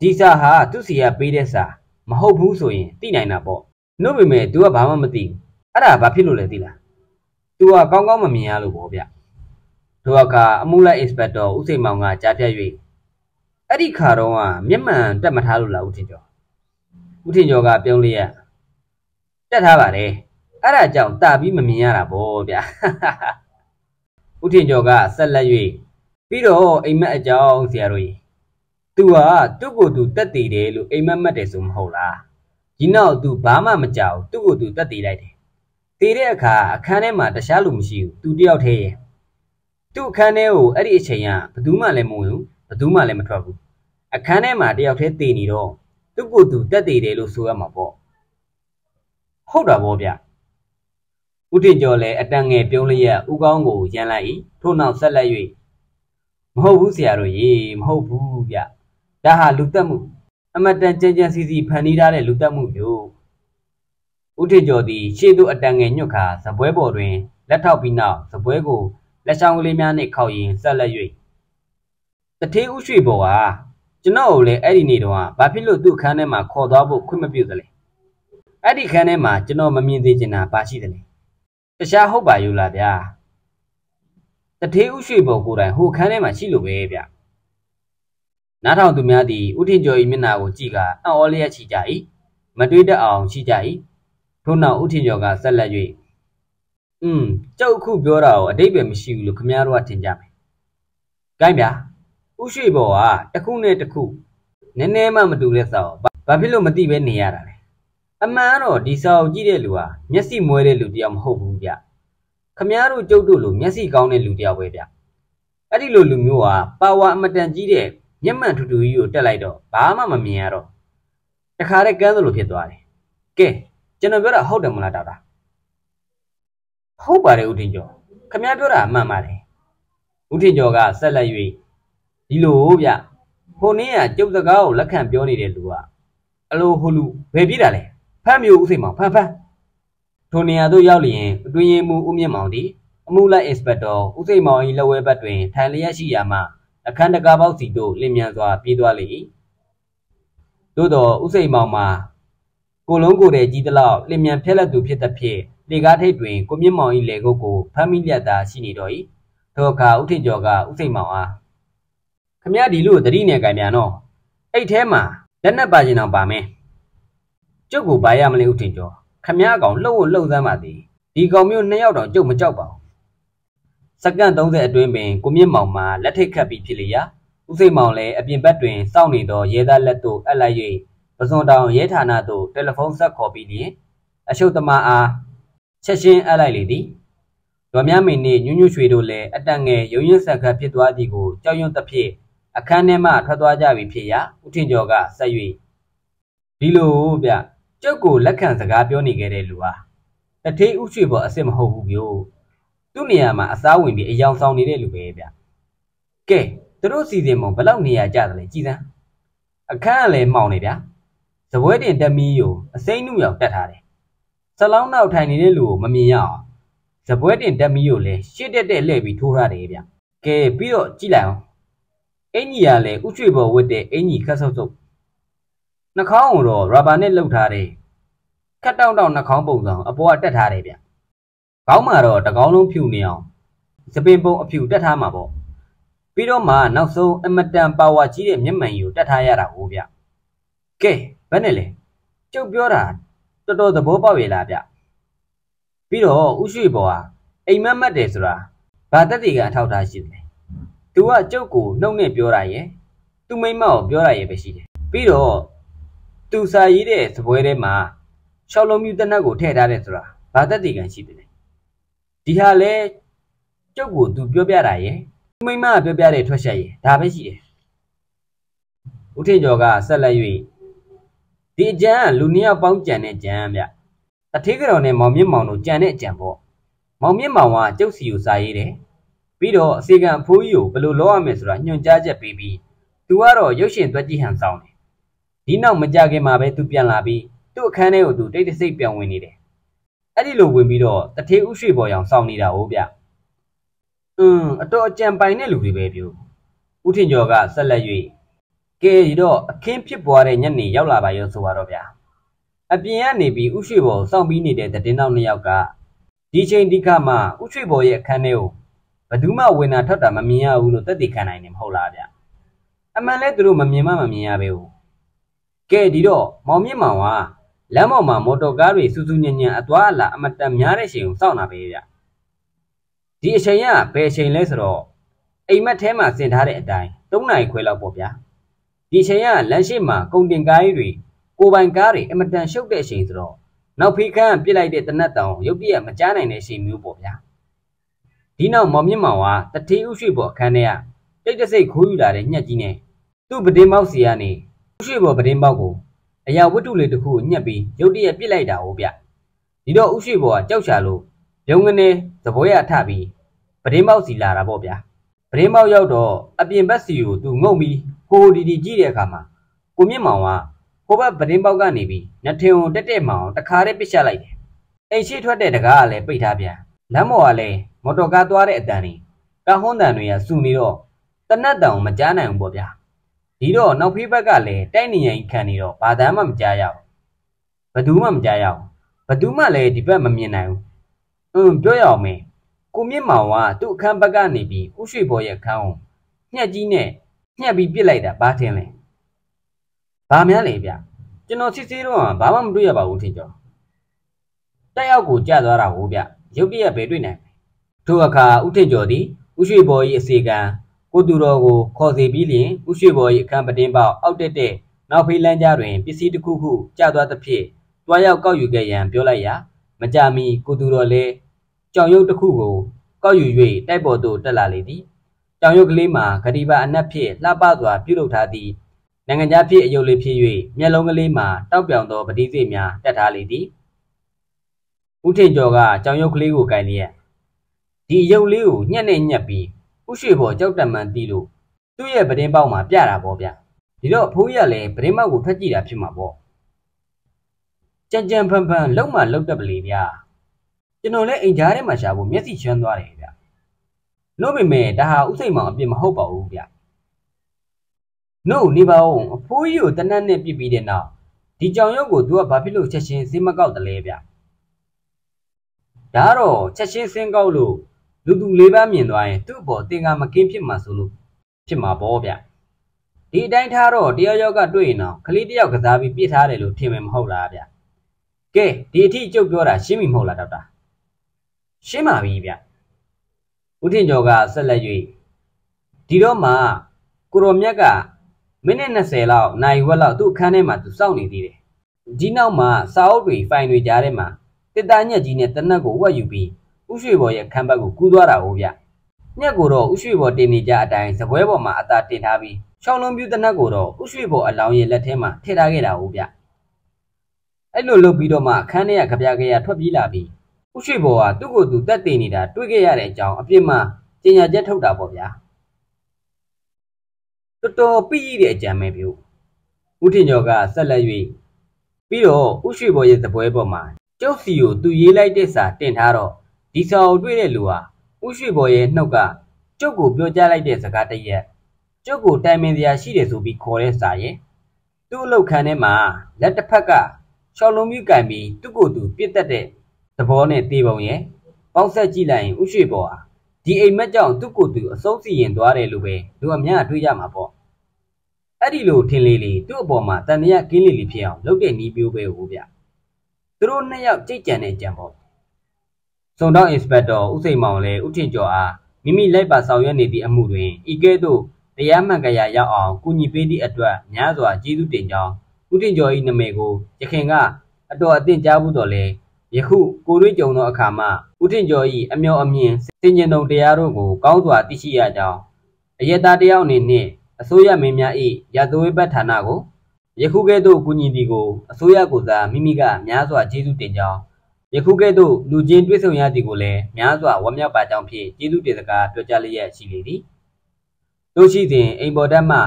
ဒီစာဟာသူ့စီကပေးတဲ့စာမဟုတ်ဘူးဆိုရင်သိနိုင်တာပေါ့နှုတ်ပေမဲ့ तू ကဘာမှမသိဘူးအဲ့ဒါဘာဖြစ်လို့လဲသိလား तू ကကောင်းကောင်းမမြင်ရလို့ပေါ့ဗျတို့ကအမှုလိုက် inspector ဦးစိန်မောင်ကကြားပြတ်၍အဲ့ဒီခါတော့ကမျက်မှန်တက်မထားလို့လားဦးထင်ကျော်ဦးထင်ကျော်ကပြုံးလေးရတက်ထားပါတယ်အဲ့ဒါကြောင့်တာပြီးမမြင်ရတာဗောဗျာဦးထင်ကျော်ကဆက်လက်၍ပြီးတော့အိမ်မက်အကြောင်းဆရာတို့ကြီး သူကသူ့ကိုယ်သူတက်တည်တယ်လို့အိမ်မက်မှတ်တယ်ဆိုမဟုတ်လားဒီနောက်သူဘာမှမကြောက်သူ့ကိုယ်သူတက်တည်လိုက်တယ်တည်တဲ့အခါအခန်းထဲမှာတခြားလူမရှိဘူးသူတယောက်တည်းရဲ့သူ့အခန်းထဲကိုအဲ့ဒီအချိန်ကဘယ်သူမှလည်းမဝင်ဘူးဘယ်သူမှလည်းမထွက်ဘူးအခန်းထဲမှာတယောက်တည်းတည်နေတော့သူ့ကိုယ်သူတက်တည်တယ်လို့ဆိုရမှာပေါ့ဟုတ်တာဗောဗျဦးတင်ကျော်လည်းအတန်ငယ်ပြုံးလျက်ဦးကောင်းကိုရန်လိုက်၏ထို့နောက်ဆက်လက်၍မဟုတ်ဘူးဆရာတို့ရေမဟုတ်ဘူးဗျ ဒါဟာလူတက်မှုအမတန်ကြမ်းကြမ်းစီစီဖန်တီးထားတဲ့လူတက်မှုမျိုးဦးတင်ကျော်သည်ရှေ့သို့အတန်ငယ်ညွတ်ခါဇပွဲပေါ်တွင်လက်ထောက်ပြီးနောက်ဇပွဲကိုလက်ချောင်းကလေးများနှင့်ခောက်ရင်းဆက်လက်၍တထေးဥရွှေပေါ်ဟာကျွန်တော်ကိုလည်းအဲ့ဒီနေ့တုန်းကဘာဖြစ်လို့သူ့အခန်းထဲမှာခေါ်သွားဖို့ခွင့်မပြုသလဲအဲ့ဒီခန်းထဲမှာကျွန်တော်မမြင်သေးချင်တာဘာရှိသလဲတခြားဟုတ်ပါယူလားဗျာတထေးဥရွှေပေါ်ကိုယ်တိုင်ဟိုခန်းထဲမှာရှိလို့ပဲဗျ နားထောင်သူများသည်ဥထင်ကျော်၏မျက်နှာကိုကြည့်ကအံ့ဩလျက်ချီကြ၏မတွေးတတ်အောင်ချီကြ၏ထို့နောက်ဥထင်ကျော်ကဆက်လက်၍อืมကြောက်အခုပြောတာကိုအတိတ်ပဲမရှိဘူးလို့ခမည်းတော်ကထင်ကြမယ်။ကိုင်းဗျာဥရွှေဘော်ကတစ်ခုနဲ့တစ်ခုနည်းနည်းမှမတူတဲ့စာကိုဘာဖြစ်လို့မသိပဲနေရတာလဲ။အမှန်တော့ဒီစာကိုကြည့်တဲ့လူဟာမျက်စိမွဲတဲ့လူတယောက်မဟုတ်ဘူးဗျ။ခမည်းတော်ကျုပ်တို့လိုမျက်စိကောင်းတဲ့လူတယောက်ပဲဗျ။အဲ့ဒီလိုလူမျိုးဟာပါဝါအမတန်ကြီးတဲ့ မျက်မှန်ထူထူကြီးကိုတက်လိုက်တော့ဘာမှမမြင်ရတော့တခါတည်းကန်းသလိုဖြစ်သွားတယ်။ကဲကျွန်တော်ပြောတာဟုတ်တယ်မလားဒေါက်တာ။ဟုတ်ပါတယ်ဦးထင်ကျော်ခမ ्या ပြောတာမှန်ပါတယ်ဦးထင်ကျော်ကဆက်လက်၍ဒီလိုဗျဟိုနေ့ကကျုပ်စကားကိုလက်ခံပြောနေတဲ့လူကအလိုဟိုလူဘယ်ပြစ်တာလဲဖမ်းမျိုးဦးစိန်မောင်ဖမ်းဖမ်းထိုနေရာသို့ရောက်လျင်အတွင်းရင်မူဦးမြင့်မောင်သည်အမှုလိုက်အင်စပက်တော်ဦးစိန်မောင်၏လက်ဝဲဘက်တွင်ထိုင်လျက်ရှိရာမှ အခန်းတကားပေါက်စီသို့လင်းမြန်စွာပြေးသွားလေ၏သို့သောဦးစိန်မောင်မှာကိုလုံးကိုယ်တည်းကြီးသလောက်လင်းမြန်ဖြက်လက်သူဖြစ်သဖြင့်လေကားထိပ်တွင်ကိုမြင့်မောင်၏လေကုတ်ကိုဖမ်းမိလျက်သာရှိနေတော့၏ထိုအခါဦးထင်ကျော်ကဦးစိန်မောင်အားခမရဒီလူကိုတတိနဲ့ကြံပြန်တော့အဲ့ထဲမှာလက်နက်ပါခြင်းအောင်ပါမယ်ကျုပ်ကိုဘာရမလဲဦးထင်ကျော်ခမရကောင်လှုပ်ဝလှုပ်စမ်းပါသည်ဒီကောင်မျိုးနှစ်ယောက်တော့ကျုပ်မကြောက်ပါဘူး စက္ကန့်30အတွင်းပင်ကိုမြင့်မောင်မှာလက်ထိတ်ခတ်ပြီးဖြစ်လျာဦးစိန်မောင်လည်းအပြင်ဘက်တွင်စောင့်နေသောရဲသားလက်သို့အပ်လိုက်၍ပစွန်တောင်ရဲဌာနသို့တယ်လီဖုန်းဆက်ခေါ်ပြီးလျင်အရှုပ်သမားအားချက်ချင်းအပ်လိုက်လေသည်ဒေါ်မြမင်းနှင့်ညွညွရွှေတို့လည်းအတန်ငယ်ရုံရင်ဆက်ခတ်ဖြစ်သွားသည်ကိုကြောက်ရွံ့သဖြင့်အခန်းထဲမှထွက်သွားကြပြီဖြစ်ရာဦးထင်ကျော်ကဆက်၍ဒီလိုဗျကျုပ်ကိုလက်ခံစကားပြောနေခဲ့တဲ့လူဟာတထေးဥရွှေပေါ်အစ်စ်မဟုတ်ဘူးဗျို့ သူ့နေရာမှာအစားဝင်ပြီးအယောင်ဆောင်နေတဲ့လူပဲဗျကဲသူတို့စီစဉ်မုံဘလောက်နေရာကြတယ်လဲကြည်စမ်းအခန်းကလည်းမှောင်နေဗျဇပွဲတင်တက်မီးကိုအစိမ့်နှုမြောင်တက်ထားတယ်ဇလောင်းနောက်ထိုင်နေတဲ့လူကိုမမြင်ရအောင်ဇပွဲတင်တက်မီးကိုလည်းရှစ်တက်တက်လှည့်ပြီးထိုးထားတယ်ဗျကဲပြီးတော့ကြည့်လိုက်အောင်အင်ကြီးကလည်းဥချွေပေါ်ဝတ်တဲ့အင်ကြီးခတ်ဆုပ်ဆုပ်နှာခေါင်းကိုတော့ရာဘာနဲ့လှုပ်ထားတယ်ခတ်တောင့်တောင့်နှာခေါင်းပုံစံအပေါ်ကတက်ထားတယ်ဗျ ခေါင်းမှာတော့တကောင်းလုံးဖြူနေအောင်စပင်ပုံအဖြူတက်ထားမှာပေါ့ပြီးတော့မှနောက်ဆုံးအမတန်ပါဝါကြီးတဲ့မျက်မှန်ကြီးကိုတက်ထားရတာဟုတ်ဗျကဲဘယ်နဲ့လဲကျုပ်ပြောတာတော်တော်သဘောပေါက်ရလားဗျပြီးတော့ဥရွှေဘော်ဟာအိမ်မက်မက်တယ်ဆိုတာဘာတက်တီကအထောက်ထားရှိတယ်သူကကျုပ်ကိုနှုတ်နဲ့ပြောတာရယ်သူမိမကိုပြောတာရယ်ပဲရှိတယ်ပြီးတော့သူစာရေးတဲ့စပွဲထဲမှာရှောက်လုံးမြူတနတ်ကိုထည့်ထားတယ်ဆိုတာဘာတက်တီကရှိတယ် ဒီဟာလဲကျုပ်ကို तू ပြောပြတာရယ်။ तू မိမ့်မကပြောပြတဲ့ထွက်ချက်ရယ်ဒါပဲရှိတယ်။ဦးထင်ကျော်ကဆက်လက်၍ဒီအကြံကလူနှစ်ယောက်ပေါင်းကြံတဲ့ကြံဗျတထေးကြော်နဲ့မောင်မြင့်မောင်တို့ကြံတဲ့အကြံပေါ့မောင်မြင့်မောင်ကကျုပ်စီကိုစာရေးတယ်ပြီးတော့အစီကံအဖိုးကြီးကိုဘယ်လိုလုပ်ရမလဲဆိုတာညွှန်ကြားချက်ပေးပြီးသူကတော့ရုပ်ရှင်သွက်ကြီးဟန်ဆောင်တယ်ဒီနောက်မကြခင်မှာပဲသူပြန်လာပြီးသူ့အခန်းထဲကိုသူတိတ်တဆိတ်ပြန်ဝင်နေတယ် အဲ့ဒီလိုဝင်ပြီးတော့တထေးဥရွှေပေါ်ရောင်စောင့်နေတာဟုတ်ဗျအင်းအတော်အကြံပိုင်တဲ့လူတွေပဲပြောဦးထင်ကျော်ကဆက်လက်၍ကဲဒီတော့အခင်းဖြစ်ပွားတဲ့ညနေရောက်လာပါရောဆိုပါတော့ဗျာအပြင်ကနေပြီးဥရွှေဘော်စောင့်ပြီးနေတဲ့တည်င်းတော်နှစ်ယောက်ကဒီချိန်ဒီခါမှဥရွှေဘော်ရဲ့အခန်းထဲကိုဘယ်သူမှဝင်တာထွက်တာမမြင်ရဘူးလို့သက်သေခံနိုင်နေမဟုတ်လားဗျအမှန်လဲသူတို့မမြင်မှမမြင်ရပဲဘူးကဲဒီတော့မောင်မြင့်မောင်က လမ်းပေါ်မှာမော်တော်ကားတွေစူးစူးညံ့ညံ့အသွားအလာအမတန်များတဲ့အချိန်ကိုစောင့်တာပဲဗျဒီအချိန်ကဘယ်အချိန်လဲဆိုတော့အိမ်မက်ထဲမှာဆင်ထားတဲ့အတိုင်း၃နာရီခွဲလောက်ပေါ့ဗျာဒီအချိန်ကလမ်းရှိမှာကုန်တင်ကားကြီးတွေကိုပိုင်ကားတွေအမတန်ရှုပ်တဲ့အချိန်ဆိုတော့နောက်ဖေးခန်းပြစ်လိုက်တဲ့တနတ်တောင်ရုပ်တရက်မကြားနိုင်တဲ့အချိန်မျိုးပေါ့ဗျာဒီနောက်မော်မြင့်မောင်ကတထေးဥရွှေပေါ်အခန်းထဲကတိတ်တဆိတ်ခိုးယူလာတဲ့ညက်ကြီးနဲ့သူ့ပတင်းပေါက်စီကနေဥရွှေပေါ်ပတင်းပေါက်ကို အရာဝတ္ထုလေးတစ်ခုကိုညှက်ပြီးရုတ်တရက်ပြစ်လိုက်တာဟုတ်ဗျဒီတော့ဥရွှေပေါ်ကကြောက်ချလို့ရုံငနေသဘောရထပြီးပတင်းပေါက်စီလာတာပေါ့ဗျာပတင်းပေါက်ရောက်တော့အပြင်ဘက်စီကိုသူငုံပြီးကိုဒီဒီကြည့်တဲ့အခါမှာကိုမြင့်မောင်ကဟိုဘက်ပတင်းပေါက်ကနေပြီးနှထင်ုံတက်တက်မောင်တခါတည်းပစ်ချလိုက်တယ်အိမ်ရှိထွက်တဲ့တကားကလည်းပိတ်ထားပြန်လမ်းပေါ်ကလည်းမော်တော်ကားသွားတဲ့အတန်တွေကားဟွန်းတန်တွေကစူနေတော့တနတ်တောင်မကြားနိုင်ဘူးပေါ့ဗျာ ဒီတော့နောက်ဖေးဘက်ကလည်းတိုက်နေရင်ခံနေတော့ဘာသာမှမကြားရဘူးဘသူမှမကြားရဘူးဘသူမှလည်းဒီဘက်မမြင်နိုင်ဘူးอืมပြောရအောင်မေကိုမြင့်မောင်ကသူ့အခန်းဘက်ကနေပြီးဥရွှေဘော်ရဲ့အခန်းကိုညှက်ကြီးနဲ့ညှက်ပြီးပြစ်လိုက်တာဘာထင်လဲဘာများလဲဗျကျွန်တော်စစ်စစ်တော့ဘာမှမတွေ့ရပါဘူးထင်ကြောတက်ရောက်ကိုကြာသွားတာဟုတ်ဗျရုပ်တရက်ပဲတွေ့နိုင်ထိုအခါဥထင်ကျော်သည်ဥရွှေဘော်၏အစီကံ ကိုသူတော်ကိုခေါ်စီပြီးလျင်ဥရွှေဘော်၏အခန်းပတင်းပေါက်အောက်တက်တဲ့နောက်ဖေးလန်းကြားတွင်ပစ္စည်းတစ်ခုခုကျသွားသဖြင့်တွားရောက်ကောက်ယူခဲ့ရန်ပြောလိုက်ရာမကြမီကိုသူတော်လည်းကြောင်ရုပ်တစ်ခုကိုကောက်ယူ၍တိုက်ပေါ်သို့တက်လာလေသည်ကြောင်ရုပ်ကလေးမှာဂတိပါအနက်ဖြင့်လှပစွာပြုလုပ်ထားသည့်နိုင်ငံသားဖြစ်အယုတ်လေးဖြစ်၍မျက်လုံးကလေးမှာတောက်ပြောင်သောပတိစိတ်များတက်ထားလေသည်ဦးထင်ကျော်ကကြောင်ရုပ်ကလေးကိုကင်လျက်ဒီရုပ်လေးကိုညှက်နဲ့ညှက်ပြီး ဥရွှေဘော်ကြောက်တံမှန်တီးလို့သူ့ရဲ့ပတင်းပေါက်မှာပြတာပေါ့ဗျဒီတော့အဖိုးကြီးကလည်းပတင်းပေါက်ကိုထွက်ကြည့်တာဖြစ်မှာပေါ့ကြံကြံဖန်ဖန်လုံမှလုံတက်ပလေဗျာကျွန်တော်လည်းအိမ်ကြားထဲမှာရှာဖို့မျက်စိချမ်းသွားတယ်ဗျလို့ပေမဲ့ဒါဟာဥစိတ်မောင်အပြစ်မဟုတ်ပါဘူးဗျနို့နေပါဦးအဖိုးကြီးကိုတနတ်နဲ့ပြစ်ပြီးတဲ့နောက်ဒီကြောင်ရုပ်ကို तू ကဘာဖြစ်လို့ချက်ချင်းစင်းမကောက်တလဲဗျဒါတော့ချက်ချင်းစင်းကောက်လို့ လူသူလေးပါးမြင်သွားရင်သူ့အပေါ်တင်ကမကင်းဖြစ်မှာဆိုလို့ဖြစ်မှာပေါ့ဗျဒီအတိုင်းထားတော့တယောက်ယောက်ကတွေ့ရင်တော့ကလေးတယောက်ကစားပြီးပြစ်ထားတယ်လို့ထင်မယ်မဟုတ်လားဗျကဲဒီအထိကျုပ်ပြောတာရှင်းပြီမဟုတ်လားဒေါက်တာရှင်းပါပြီဗျဦးထင်ကျော်ကဆက်လက်၍ဒီတော့မှကိုရောမြက်ကမိနစ်20လောက်နိုင်ဝက်လောက်သူ့အခန်းထဲမှာသူစောင့်နေသေးတယ်ဒီနောက်မှာစာအုပ်တွေဖိုင်တွေကြားထဲမှာတစ်တာညက်ကြီးနဲ့တနက်ကိုဝက်ယူပြီး ဥရွှေဘော်ရဲ့ခမ်းဘက်ကိုကူးသွားတာဟုတ်ဗျညက်ကိုတော့ဥရွှေဘော်တင်နေကြအတိုင်းစပွဲပေါ်မှာအသာတင်ထားပြီးချောင်းလုံးပြူတနက်ကိုတော့ဥရွှေဘော်အလောင်းရဲ့လက်ထဲမှာထည့်ထားခဲ့တာဟုတ်ဗျအဲ့လိုလုပ်ပြီးတော့မှအခန်းထဲကကြပြကြရထွက်ပြေးလာပြီးဥရွှေဘော်ကသူ့ကိုယ်သူတက်တည်နေတာတွေ့ခဲ့ရတဲ့အကြောင်းအပြစ်မှကျင်ညာချက်ထုတ်တာပေါ့ဗျာတော်တော်ပြီးတဲ့အကြံပဲပြုဦးထင်ကျော်ကဆက်လက်၍ပြီးတော့ဥရွှေဘော်ရဲ့သပွဲပေါ်မှာကျုပ်စီကိုသူရေးလိုက်တဲ့စာတင်ထားတော့ ဒီစာကိုတွေ့တဲ့လူဟာဥရွှေဘော်ရဲ့နှုတ်ကကျုပ်ကိုပြောကြားလိုက်တဲ့စကားတရက်ကျုပ်ကိုတိုင်ပင်စရာရှိတယ်ဆိုပြီးခေါ်တဲ့စာရဲ့သူ့အလောက်ခံထဲမှာလက်တစ်ဖက်ကရှော်လုံးမြူကင်ပြီးသူ့ကိုယ်သူပြစ်တက်တဲ့သဘောနဲ့တေးပုံရဲ့ပေါက်ဆက်ကြည့်လိုက်ရင်ဥရွှေဘော်ဟာဒီအိမ်မက်ကြောင့်သူ့ကိုယ်သူအဆုံးစီရင်သွားတယ်လို့ပဲလူအများတွေးကြမှာပေါ့အဲ့ဒီလိုထင်လေးလေးသူ့အပေါ်မှာတန်တရားကင်းလေးလေးဖြစ်အောင်လုပ်တဲ့နီးပြိုးပဲဟိုဗျသူတို့နှစ်ယောက်ကြိတ်ကြံတဲ့ကြံပေါ့ စုံတော့အင်စပက်တော်ဦးစိန်မောင်လည်းဦးထင်ကျော်အားမိမိလိုက်ပါဆောင်ရွက်နေသည့်အမှုတွင်ဤကဲ့သို့တရားမှန်ကြရာရောက်အောင်ကူညီပေးသည့်အတွက်များစွာကျေးဇူးတင်ကြောင်းဦးထင်ကျော်၏နာမည်ကိုရခင်ကအတော်အသင့်ကြားမှုတော်လဲယခုကိုရွေးကြုံသောအခါမှာဦးထင်ကျော်၏အမျော်အမြင်စင်ကြင်တုံတရားတို့ကိုကောင်းစွာသိရှိရကြောင်းအယက်သားတယောက်အနေနှင့်အစိုးရမင်းများ၏ရသွေးဘတ်ဌာနကိုယခုကဲ့သို့ကူညီသည်ကိုအစိုးရကိုစားမိမိကများစွာကျေးဇူးတင်ကြောင်း ယခုကဲ့သို့လူချင်းတွေ့ဆုံရသည်ကိုလည်းများစွာဝမ်းမြောက်ပါကြောင်းဖြင့်ကျေးဇူးတင်စကားပြောကြားလျက်ရှိလေသည်တို့ရှိစဉ်အိမ်ပေါ်တက်မှ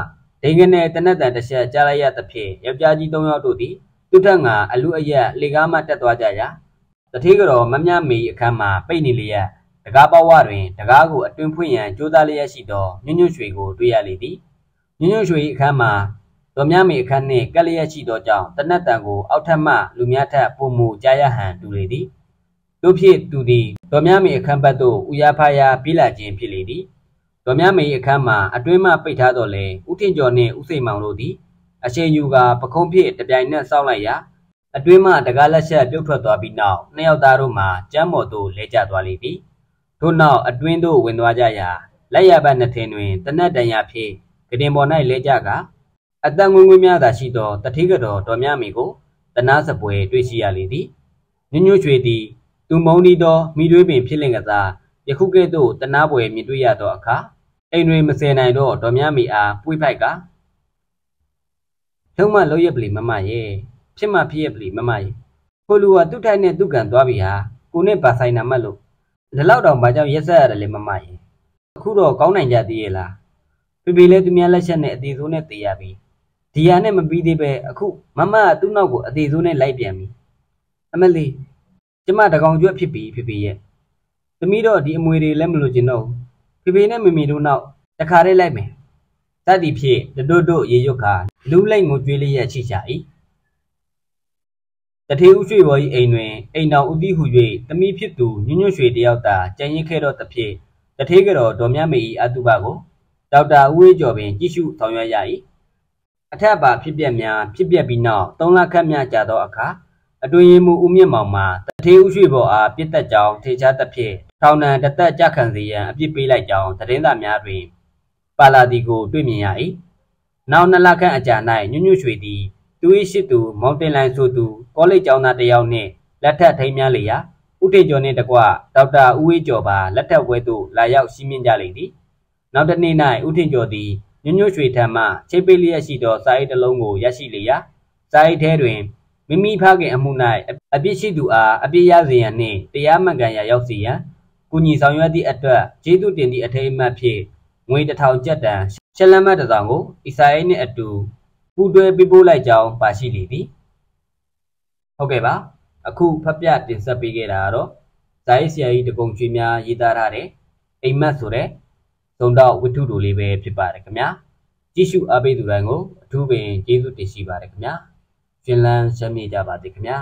ဒိန်ကနေတနက်တန်တစ်ချက်ကြားလိုက်ရသဖြင့်ယောက်ျားကြီး၃ယောက်တို့သည်သူထက်ငါအလူအယက်လေကားမှတက်သွားကြရာတထေးကတော့မမြမေအခန်းမှာပိတ်နေလျက်တကားပေါဝတွင်တကားကိုအတွင်ဖွင့်ရန်ကြိုးစားလျက်ရှိသောညွန့်ညွန့်ရွှေကိုတွေ့ရလေသည်ညွန့်ညွန့်ရွှေအခန်းမှာ တော်များမေအခန်းနှင့်ကက်လျက်ရှိသောကြောင့်တနက်တန်ကိုအောက်ထပ်မှလူများထက်ပုံမူကြားရဟန်တူလေသည်တို့ဖြစ်သူသည်တော်များမေအခန်းဘက်သို့ဥရဖားရာပြေးလာခြင်းဖြစ်လေသည်တော်များမေအခန်းမှာအတွင်းမှပိတ်ထားတော်လဲဥထင်ကျော်နှင့်ဥစိန်မောင်တို့သည်အရှိန်ယူကပခုံးဖြစ်တပြိုင်နက်စောက်လိုက်ရာအတွင်းမှတကားလက်ချက်ပြုတ်ထွက်သွားပြီးနောက်နှစ်ယောက်သားတို့မှကျမ်းမော်သို့လဲကျသွားလေသည်ထို့နောက်အတွင်းသို့ဝင်သွားကြရာလက်ရပတ်နှစ်ထင်းတွင်တနက်တန်ရာဖြင့်ကတင်ပေါ်၌လဲကြက အတန်ငွေငွေများသာရှိသောတတိကတော်တော်များမီကိုတနာစပွဲတွေ့ရှိရလေသည်ညွညွရွှေသည်သူမုံဒီသောမိတွေးပင်ဖြစ်လင်ကစားယခုကဲ့သို့တနာပွဲမြင်တွေ့ရသောအခါအိမ်တွင်မစင်နိုင်တော့တော်များမီအားပွေးဖိုက်ကလုံးမလုံးရပလီမမရဲ့ဖြစ်မှဖြစ်ရပလီမမရဲ့ကိုလူကသူ့ထိုက်နဲ့သူ့ကန်သွားပြီဟာကိုနဲ့ပါဆိုင်နာမတ်လို့ဒီလောက်တောင်ဘာကြောင့်ရက်ဆက်ရတယ်လေမမရဲ့အခုတော့ကောင်းနိုင်ကြသေးရဲ့လားဖေဖေလည်းသူများလက်ချက်နဲ့အသေးစိုးနဲ့တေးရပြီ ဒီဟာနဲ့မပြီးသေးပဲအခုမမကသူ့နောက်ကိုအသေးစိုးနဲ့လိုက်ပြန်ပြီအမလီကျမတကောင်ကျွတ်ဖြစ်ပြီဖေဖေရဲ့သမီးတော့ဒီအမွေတွေလည်းမလို့ကျင်တော့ဖေဖေနဲ့မမီတို့နောက်တခါတည်းလိုက်မယ်တတ်သည်ဖြစ်တို့တို့ရေရွတ်ခါလူလိုက်ငိုကြွေးလေးရချိချ၏တထေဦးရွှေဘော်၏အိမ်တွင်အိမ်တော်ဦးသီးဟု၍သမီးဖြစ်သူညွညွရွှေတယောက်သာကြံရင်ခဲ့တော့သဖြင့်တထေးကတော့ဒေါ်မြမေ၏အတုပကိုဒေါက်တာဦးဝေးကျော်ပင်ကြည့်ရှုဆောင်ရွက်ရ၏ အထက်ပါဖြစ်ပျက်များဖြစ်ပျက်ပြီးနောက်၃လခန့်များကြာသောအခါအတွင်ရင်မူဦးမြင့်မောင်မှတထေးဦးရွှေဘော်အားပြစ်တက်ကြောင်းထေချားသဖြင့်ထောင်ဒဏ်တသက်ကြခံစေရန်အပြစ်ပေးလိုက်ကြောင်းသတင်းသားများတွင် ပါလာဒီကိုတွေ့မြင်ရ၏နောက်နှစ်လခန့်အကြာ၌ညွညွရွှေသည်သူ၏ရှိသူမောင်တင်လိုင်ဆိုသူကောလိပ်ကျောင်းသားတစ်ယောက်နှင့်လက်ထပ်ထိမ်းများလေရာဦးထေကျော်နှင့်တကွဒေါက်တာဦးဝေးကျော်ပါလက်ထပ်ဝဲသို့လာရောက်ရှင်းမြင့်ကြလေသည်နောက်တစ်နေ့၌ဦးထင်ကျော်သည် ညွညွရွှေထံမှချိတ်ပိလျက်ရှိသောစာအိတ်တစ်လုံးကိုရရှိလေရာစာအိတ်ထဲတွင်မိမိဖခင်အမှု၌အပြစ်ရှိသူအားအပြစ်ရစေရန်နှင့်တရားမှန်ကန်ရာရောက်စေရန်ကုညီဆောင်ရွက်သည့်အတွက်ကျေးဇူးတင်သည့်အထိမ်းအမှတ်ဖြင့်ငွေတစ်ထောင်ကျပ်တန်ရှလမ်းမတ်တစ်စောင်ကိုအီစာအိတ်နှင့်အတူပူးတွဲပေးပို့လိုက်ကြောင်းပါရှိလေသည်ဟုတ်ကဲ့ပါအခုဖတ်ပြတင်ဆက်ပေးခဲ့တာကတော့ဇာတ်ဆရာကြီးတကုံကျွေးများရေးသားထားတဲ့အိမ်မက်ဆိုတဲ့ သုံးတော့ဝိထုတို့လေးပဲဖြစ်ပါတယ်ခင်ဗျာကြည့်ရှုအားပေးသူတိုင်းကိုအထူးပင်ကျေးဇူးတင်ရှိပါတယ်ခင်ဗျာရှင်လန်းရှမ်းမြေကြပါသည်ခင်ဗျာ